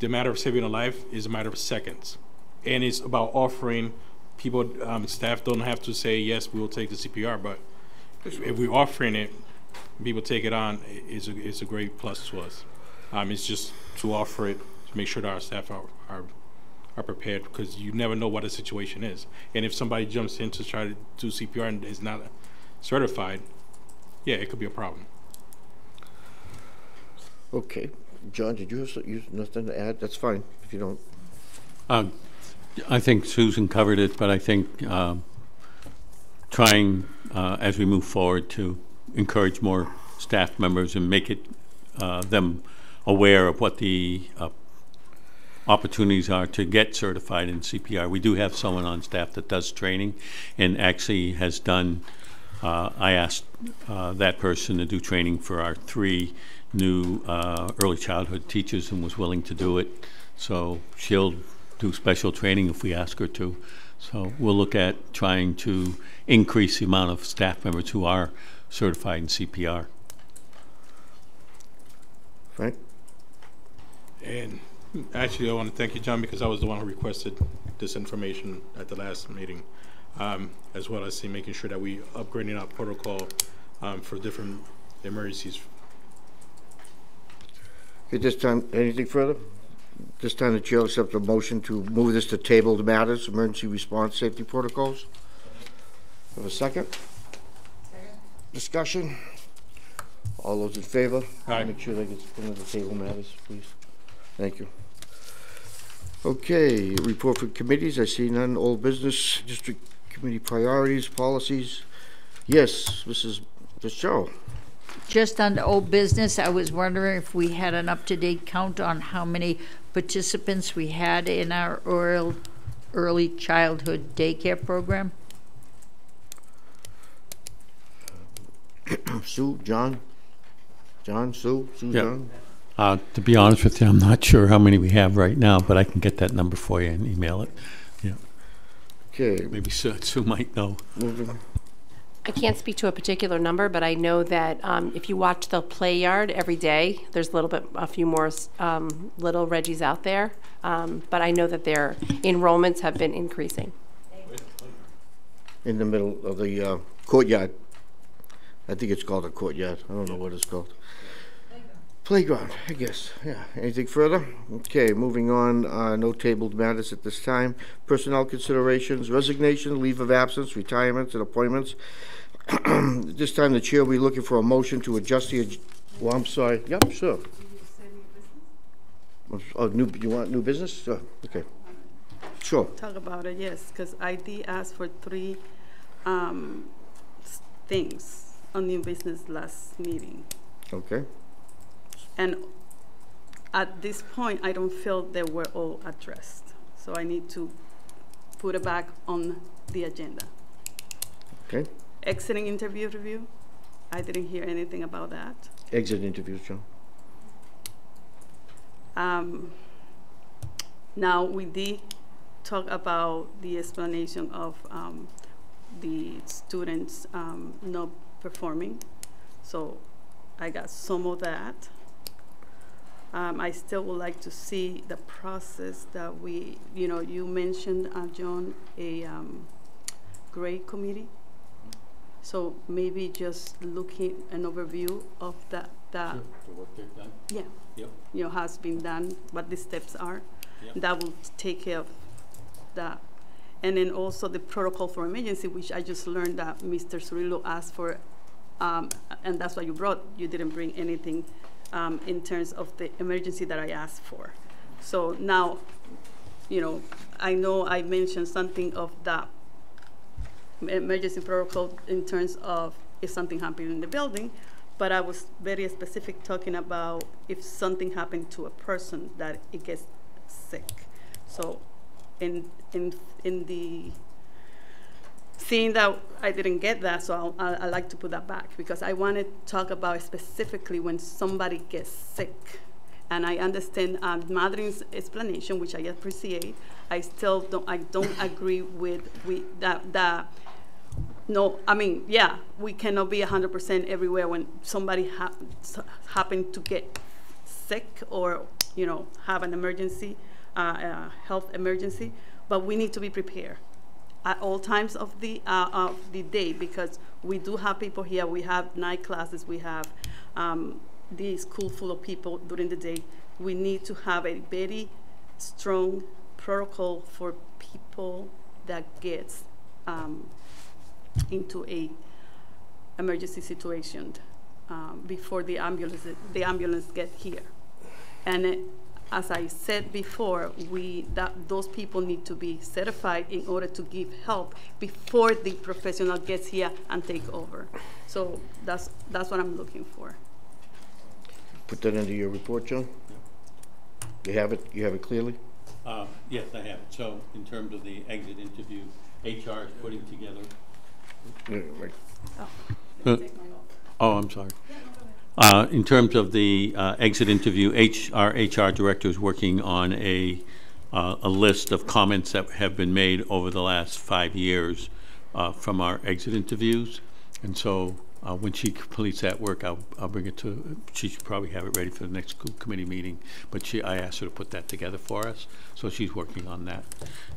the matter of saving a life is a matter of seconds. And it's about offering people, um, staff don't have to say, yes, we will take the CPR, but if we're offering it, people take it on, i- is a, is a great plus to us. Um, It's just to offer it, to make sure that our staff are, are are prepared because you never know what a situation is. And if somebody jumps in to try to do CPR and is not certified, yeah, it could be a problem. Okay. John, did you have, you, nothing to add? That's fine, if you don't. Um, I think Susan covered it, but I think um, trying, uh, as we move forward, to encourage more staff members and make it, uh, them aware of what the uh, opportunities are to get certified in CPR. We do have someone on staff that does training and actually has done, uh, I asked uh, that person to do training for our three new uh, early childhood teachers and was willing to do it. So she'll do special training if we ask her to. So we'll look at trying to increase the amount of staff members who are certified in CPR. Frank? And actually, I want to thank you, John, because I was the one who requested this information at the last meeting, um, as well as see making sure that we upgrading our protocol um, for different emergencies. At this time, anything further? This time, the chair will accept a motion to move this to tabled matters, emergency response safety protocols. Have a second? Second. Discussion? All those in favor? Aye. Make sure that gets put on the table matters, please. Thank you. Okay, report from committees, I see none. Old business, district committee priorities, policies. Yes, Mrs. Fitzgerald. Just on the old business, I was wondering if we had an up-to-date count on how many participants we had in our earl- early childhood daycare program? Sue, John? John, Sue, Sue, Yeah. John? Uh, To be honest with you, I'm not sure how many we have right now, but I can get that number for you and email it. Yeah, Okay, Maybe Sue Sue might know. moving, I can't speak to a particular number, but I know that um, if you watch the play yard every day, there's a little bit, a few more um, little Reggies out there. Um, But I know that their enrollments have been increasing. in the middle of the uh, courtyard. I think it's called a courtyard. I don't know what it's called. Playground, I guess, yeah. Anything further? Okay, moving on, uh, no tabled matters at this time. Personnel considerations, resignation, leave of absence, retirements, and appointments. This time, the chair will be looking for a motion to adjust the, ag- well, I'm sorry, yep, sure. Oh, new, you want new business? Sure, okay. Sure. Talk about it, yes, because I asked for three um, things on new business last meeting. Okay. And at this point, I don't feel they were all addressed. So I need to put it back on the agenda. Okay. Exiting interview review, I didn't hear anything about that. Exit interviews, John. Um, Now, we did talk about the explanation of um, the students um, not performing. So I got some of that. Um, I still would like to see the process that we, you know, you mentioned, uh, John, a um, grade committee. So maybe just looking an overview of that, that, yeah Yep. you know, has been done, what the steps are. That will take care of that. And then also the protocol for emergency, which I just learned that Mr. Cirillo asked for, um, and that's why you brought. You didn't bring anything um, in terms of the emergency that I asked for. So now, you know, I know I mentioned something of that emergency protocol in terms of if something happened in the building, but I was very specific talking about if something happened to a person that it gets sick. So in, in, in the, seeing that I didn't get that, so I, I like to put that back because I want to talk about specifically when somebody gets sick. And I understand um, Madeline's explanation, which I appreciate. I still don't, I don't agree with, with that, that no, I mean, yeah, we cannot be hundred percent everywhere when somebody hap- s- happen to get sick or, you know, have an emergency, uh, uh, health emergency, but we need to be prepared at all times of the, uh, of the day, because we do have people here, we have night classes, we have, um, the school full of people during the day. We need to have a very strong protocol for people that gets, um, into a emergency situation um, before the ambulance the ambulance get here. And it, as I said before, we that those people need to be certified in order to give help before the professional gets here and take over. So that's that's what I'm looking for. Put that into your report, John? You have it, you have it clearly? Uh, Yes, I have it. So in terms of the exit interview, HR is putting together. Yeah, right. Uh, Oh, I'm sorry. Uh, In terms of the uh, exit interview, H- our HR director is working on a, uh, a list of comments that have been made over the last five years uh, from our exit interviews. And so uh, when she completes that work, I'll, I'll bring it to, she should probably have it ready for the next committee meeting. But she, I asked her to put that together for us, so she's working on that.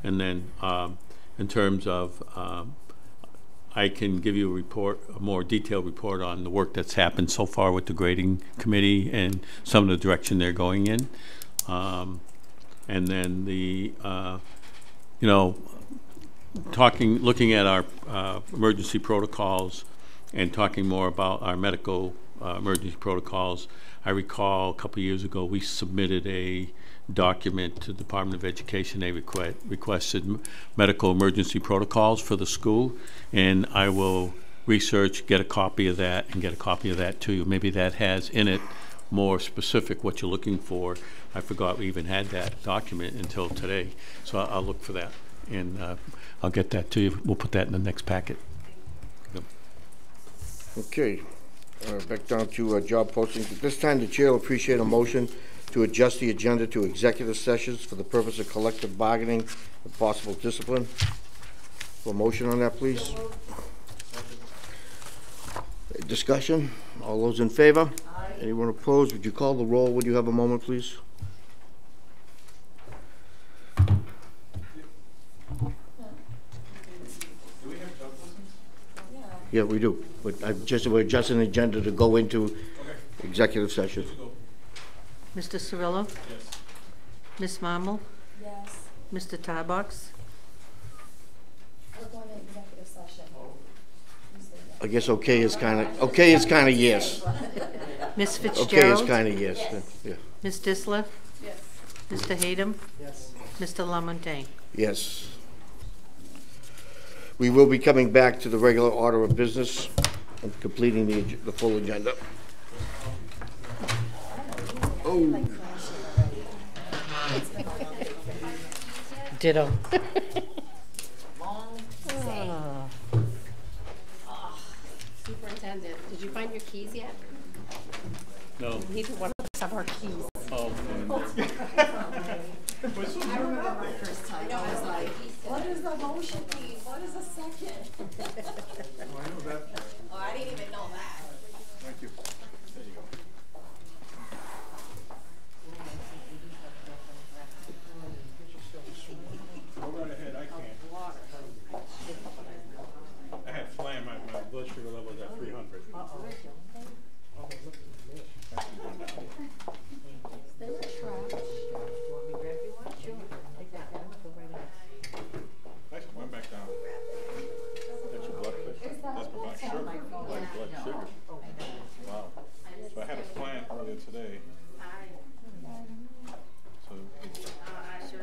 And then um, in terms of um, I can give you a report, a more detailed report on the work that's happened so far with the grading committee and some of the direction they're going in. Um, and then the, uh, you know, talking, looking at our uh, emergency protocols and talking more about our medical uh, emergency protocols. I recall a couple years ago, we submitted a document to the Department of Education. They request, requested medical emergency protocols for the school, and I will research, get a copy of that, and get a copy of that to you. Maybe that has in it more specific what you're looking for. I forgot we even had that document until today, so I'll, I'll look for that, and uh, I'll get that to you. We'll put that in the next packet. Okay, uh, back down to uh, job postings. At this time, the chair will appreciate a motion to adjust the agenda to executive sessions for the purpose of collective bargaining and possible discipline. A motion on that, please? Discussion? All those in favor? Anyone opposed? Would you call the roll? Would you have a moment, please? Yeah, we do, but I've just, we're adjusting the agenda to go into executive session. Mr. Cirillo? Yes. Ms. Marmel? Yes. Mr. Tarbox? We're going to executive session. I guess okay is kind of, okay is kind of yes. Ms. Fitzgerald. Okay is Fitzgerald? kind of yes, yeah. Ms. Disler? Yes. Mr. Hatem? Yes. Mr. Lamontagne? Yes. We will be coming back to the regular order of business and completing the, ag- the full agenda. Oh, Ditto. Superintendent, did you find your keys yet? No. Neither one of us have our keys. Oh, What is the motion, please? What is the second? Oh, I didn't even know that. Go right ahead, I can't. I had phlegm, my, my blood sugar level is at three hundred. Nice, went back down. That's your blood pressure, that's my blood sugar, like blood sugar. Wow. So I had a plan earlier today. So.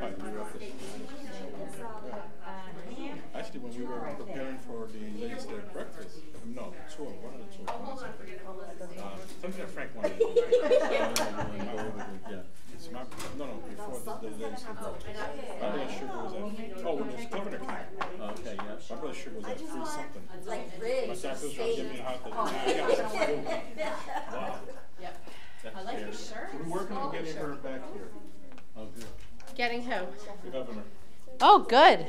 I grew up with- Actually, when we were preparing for the ladies' day breakfast, no, two of, one of the two, one of something. Uh, something that Frank wanted to do. Yeah, it's my, no, no, before the, the ladies' day breakfast. My blood sugar was at, oh, when it was governor came. Okay, yeah. My blood sugar was at three something. Like My Riggs, trying to get me a hot dog. I got six four. Wow. Yep. That's I like your shirt. We're working on getting her back here. Oh, good. Getting who? The governor. Oh, good.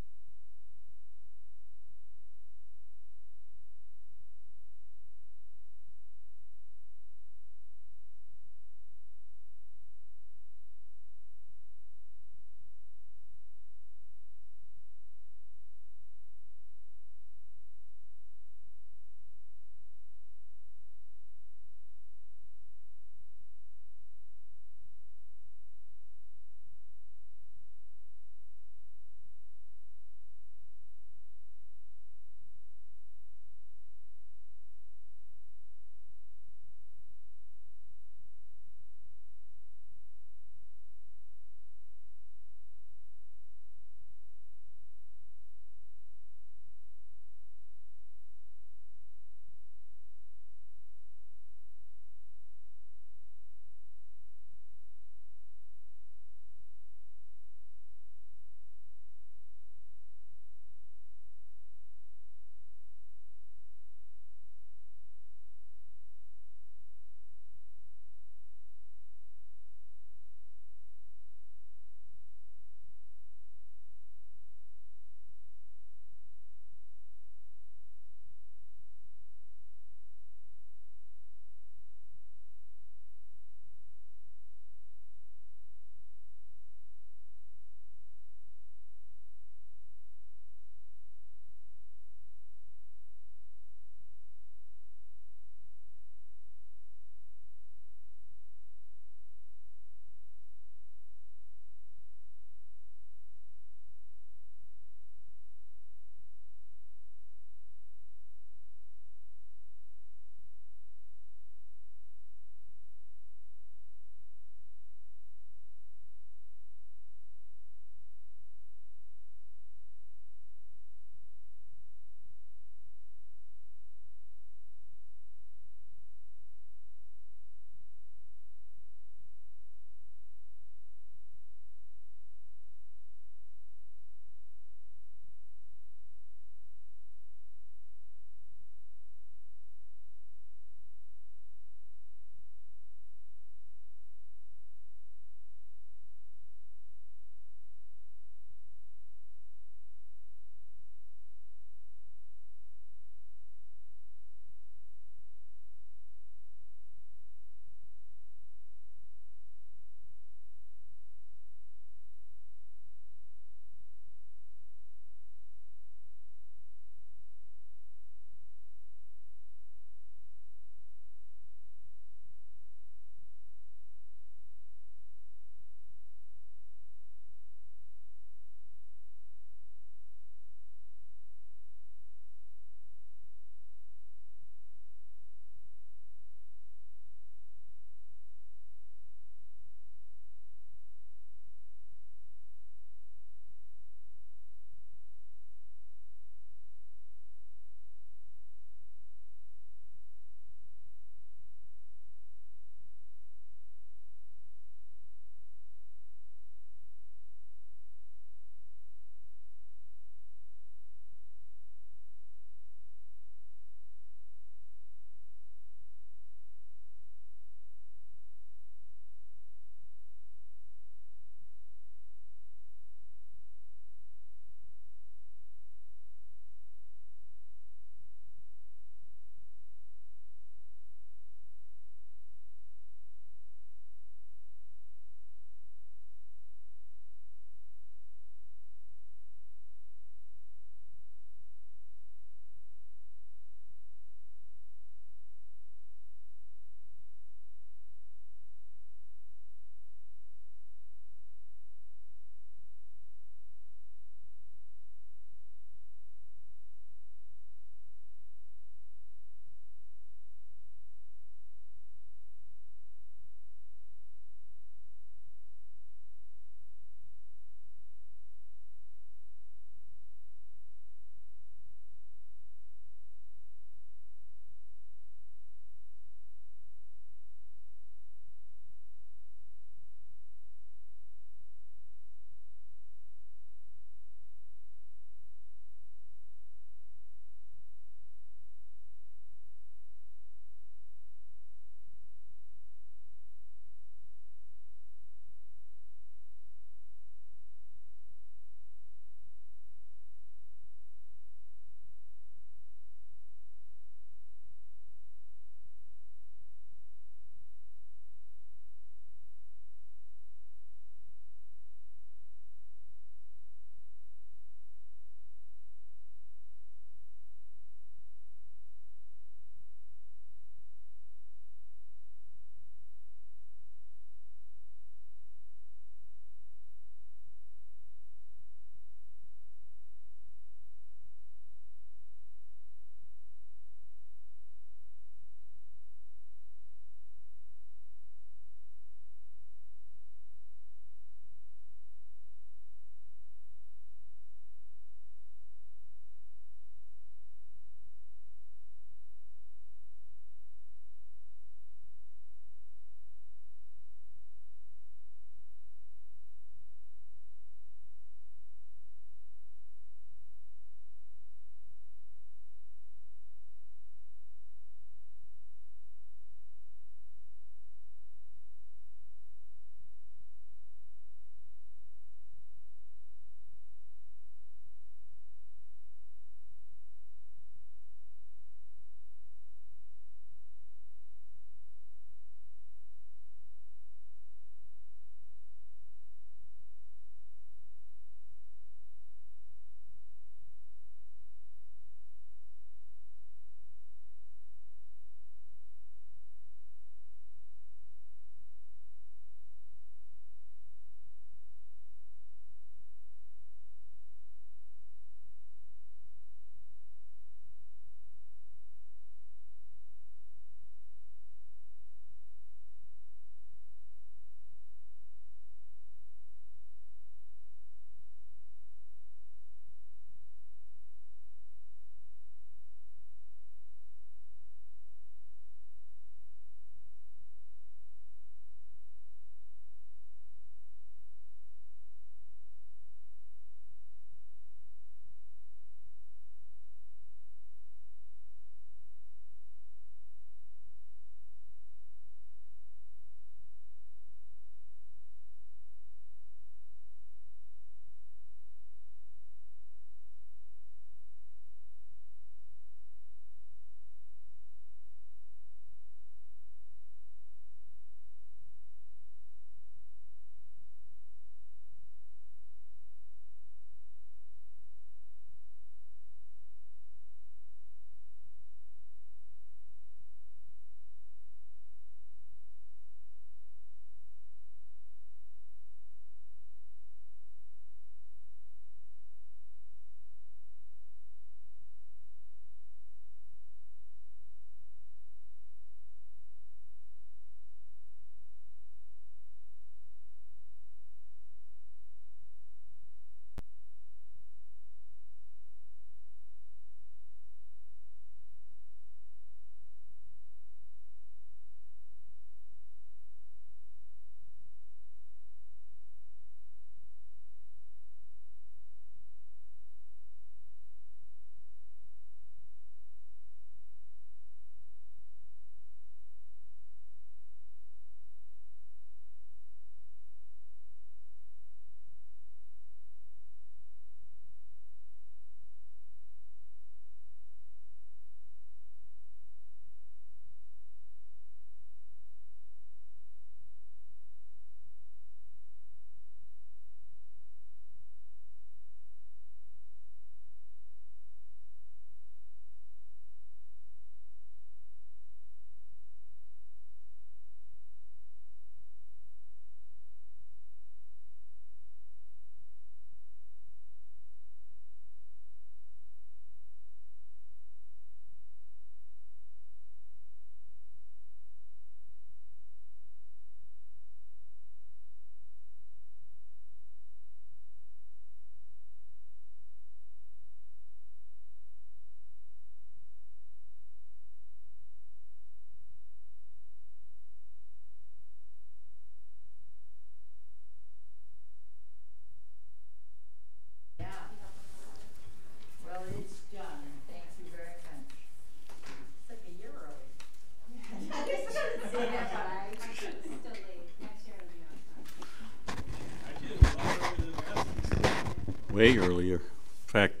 Way earlier. In fact,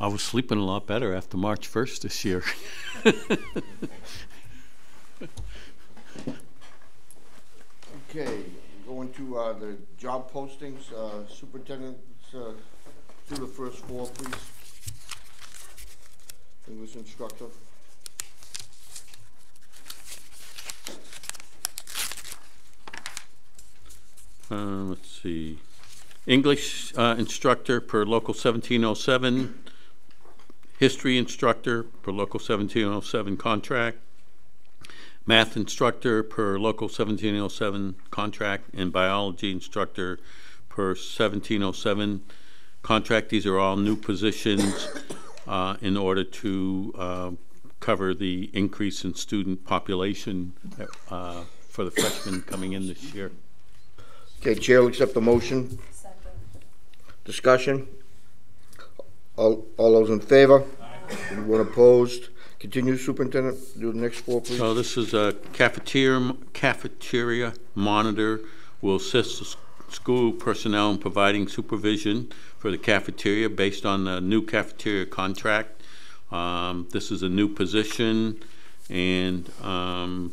I was sleeping a lot better after March 1st this year. Okay, going to, uh, the job postings, uh, superintendent, uh, do the first four, please. English instructor. Uh, let's see. English uh, instructor per local 1707. History instructor per local 1707 contract. Math instructor per local 1707 contract. And biology instructor per 1707 contract. These are all new positions uh, in order to uh, cover the increase in student population uh, for the freshmen coming in this year. Okay, Chair will accept the motion. Discussion? All, all those in favor? Anyone opposed? Continue, Superintendent, do the next four, please. So this is a cafeteria, cafeteria monitor will assist the school personnel in providing supervision for the cafeteria based on the new cafeteria contract. Um, this is a new position, and, um,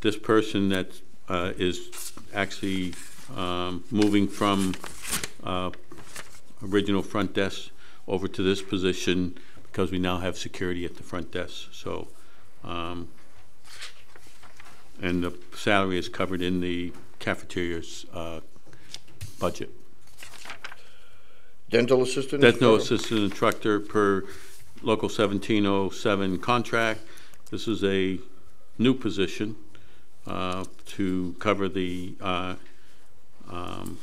this person that, uh, is actually, um, moving from, uh, original front desk over to this position because we now have security at the front desk, so, um, and the salary is covered in the cafeteria's, uh, budget. Dental assistant? That's no instructor? assistant instructor per local seventeen oh seven contract. This is a new position, uh, to cover the, uh, um,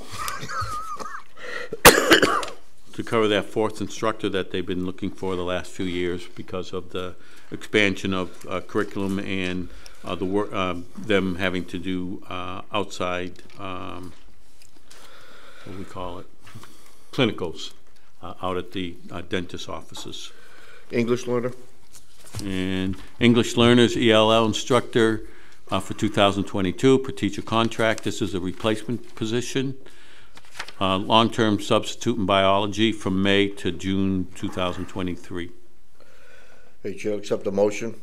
to cover that fourth instructor that they've been looking for the last few years because of the expansion of uh, curriculum and uh, the work, um, them having to do uh, outside, um, what do we call it? Clinicals uh, out at the uh, dentist offices. English learner? And English learners ELL instructor uh, for 2022 per teacher contract. This is a replacement position. Uh, Long-term substitute in biology from May to June 2023. Okay, Chair accept the motion.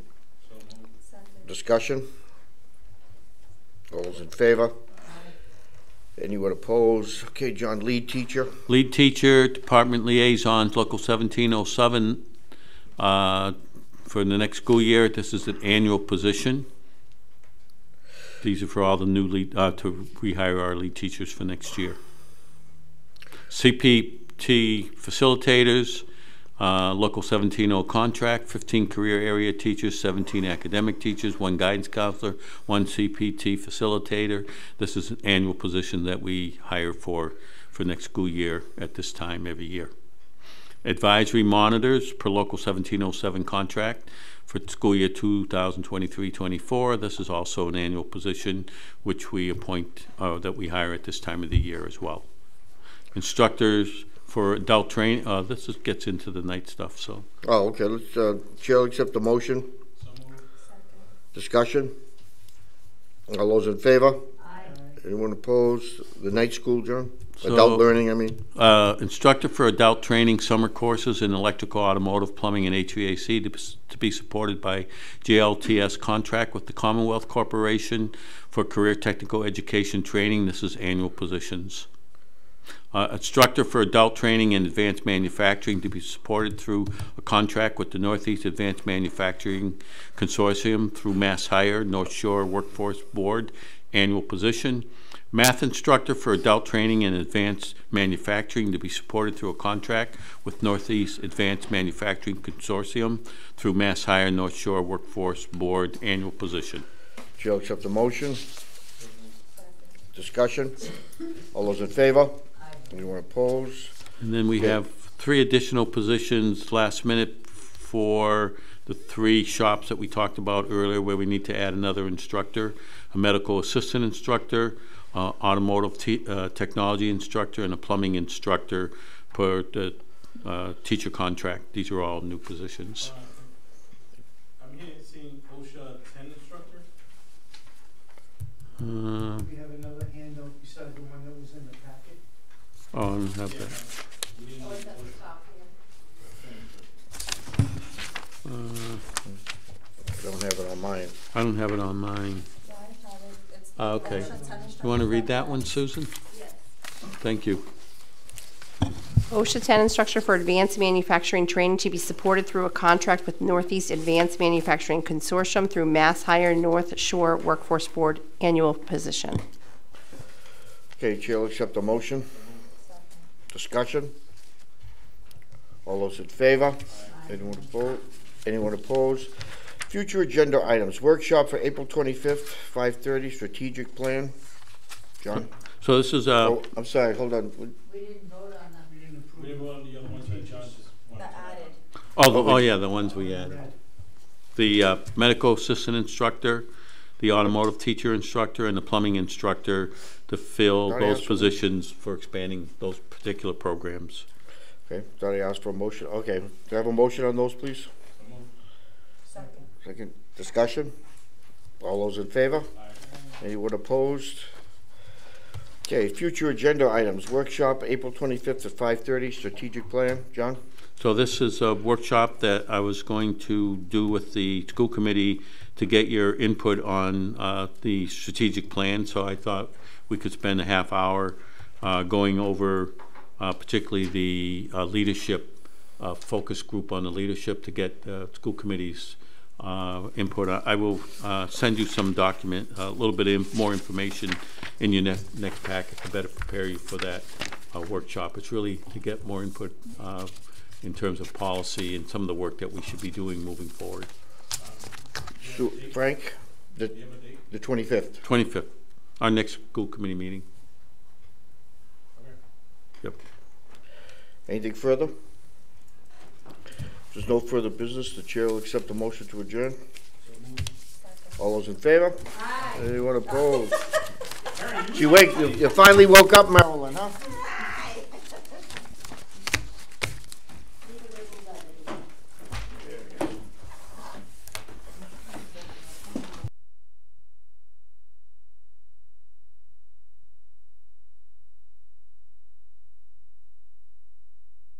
Discussion? All those in favor? Anyone opposed? Okay, John, lead teacher? Lead teacher, department liaisons, local 1707. uh, For the next school year, this is an annual position. These are for all the new lead, uh, to rehire our lead teachers for next year. CPT facilitators, uh, local 170 contract, 15 career area teachers, 17 academic teachers, one guidance counselor, one CPT facilitator. This is an annual position that we hire for, for next school year at this time every year. Advisory monitors per local 1707 contract for school year 2023-24. This is also an annual position which we appoint, uh, that we hire at this time of the year as well. Instructors for adult train, uh, this is, gets into the night stuff, so. Oh, okay, let's, uh, Chair will accept the motion. Discussion? All those in favor? Anyone opposed? The night school, John? So- Adult learning, I mean? Uh, instructor for adult training summer courses in electrical, automotive, plumbing, and HVAC to, s- to be supported by GLTS contract with the Commonwealth Corporation for career technical education training. This is annual positions. Uh, instructor for adult training and advanced manufacturing to be supported through a contract with the Northeast Advanced Manufacturing Consortium through MassHire, North Shore Workforce Board, annual position. Math instructor for adult training and advanced manufacturing to be supported through a contract with Northeast Advanced Manufacturing Consortium through MassHire, North Shore Workforce Board, annual position. Chair accept the motion. Discussion? All those in favor? Anyone opposed? And then we have three additional positions last minute for the three shops that we talked about earlier where we need to add another instructor, a medical assistant instructor, uh, automotive te- uh, technology instructor, and a plumbing instructor per the uh, teacher contract. These are all new positions. I'm here seeing OSHA 10 instructor. Oh, on, okay. Uh, I don't have it on mine. I don't have it on mine. Uh, ah, Okay. You want to read that one, Susan? Thank you. OSHA 10 instructor for advanced manufacturing training to be supported through a contract with Northeast Advanced Manufacturing Consortium through MassHire North Shore Workforce Board annual position. Okay, Chair, accept the motion. Discussion? All those in favor? Anyone opposed? Anyone opposed? Future agenda items, workshop for April twenty-fifth, five-thirty, strategic plan. John? So this is, uh, Oh, I'm sorry, hold on. we didn't vote on that. we didn't the- oh, yeah, the ones we had. The uh, medical assistant instructor, the automotive teacher instructor, and the plumbing instructor to fill Already those asked for- positions for expanding those particular programs. Okay, thought I asked for a motion. Okay, do I have a motion on those, please? Second. Second. discussion? All those in favor? Anyone opposed? Okay, future agenda items, workshop, April twenty-fifth at five-thirty, strategic plan. John? So this is a workshop that I was going to do with the school committee to get your input on uh, the strategic plan. So I thought we could spend a half hour uh, going over particularly the uh, leadership, uh, focus group on the leadership to get uh, school committee's uh, input. I I will uh, send you some document, a little bit in- more information in your next next packet to better prepare you for that uh, workshop. It's really to get more input uh, in terms of policy and some of the work that we should be doing moving forward. Su- Frank? The, the twenty-fifth. 25th, our next school committee meeting. Yep. Anything further? If there's no further business, the chair will accept the motion to adjourn. All those in favor? Anyone opposed? You wake, you you finally woke up, Marilyn, huh?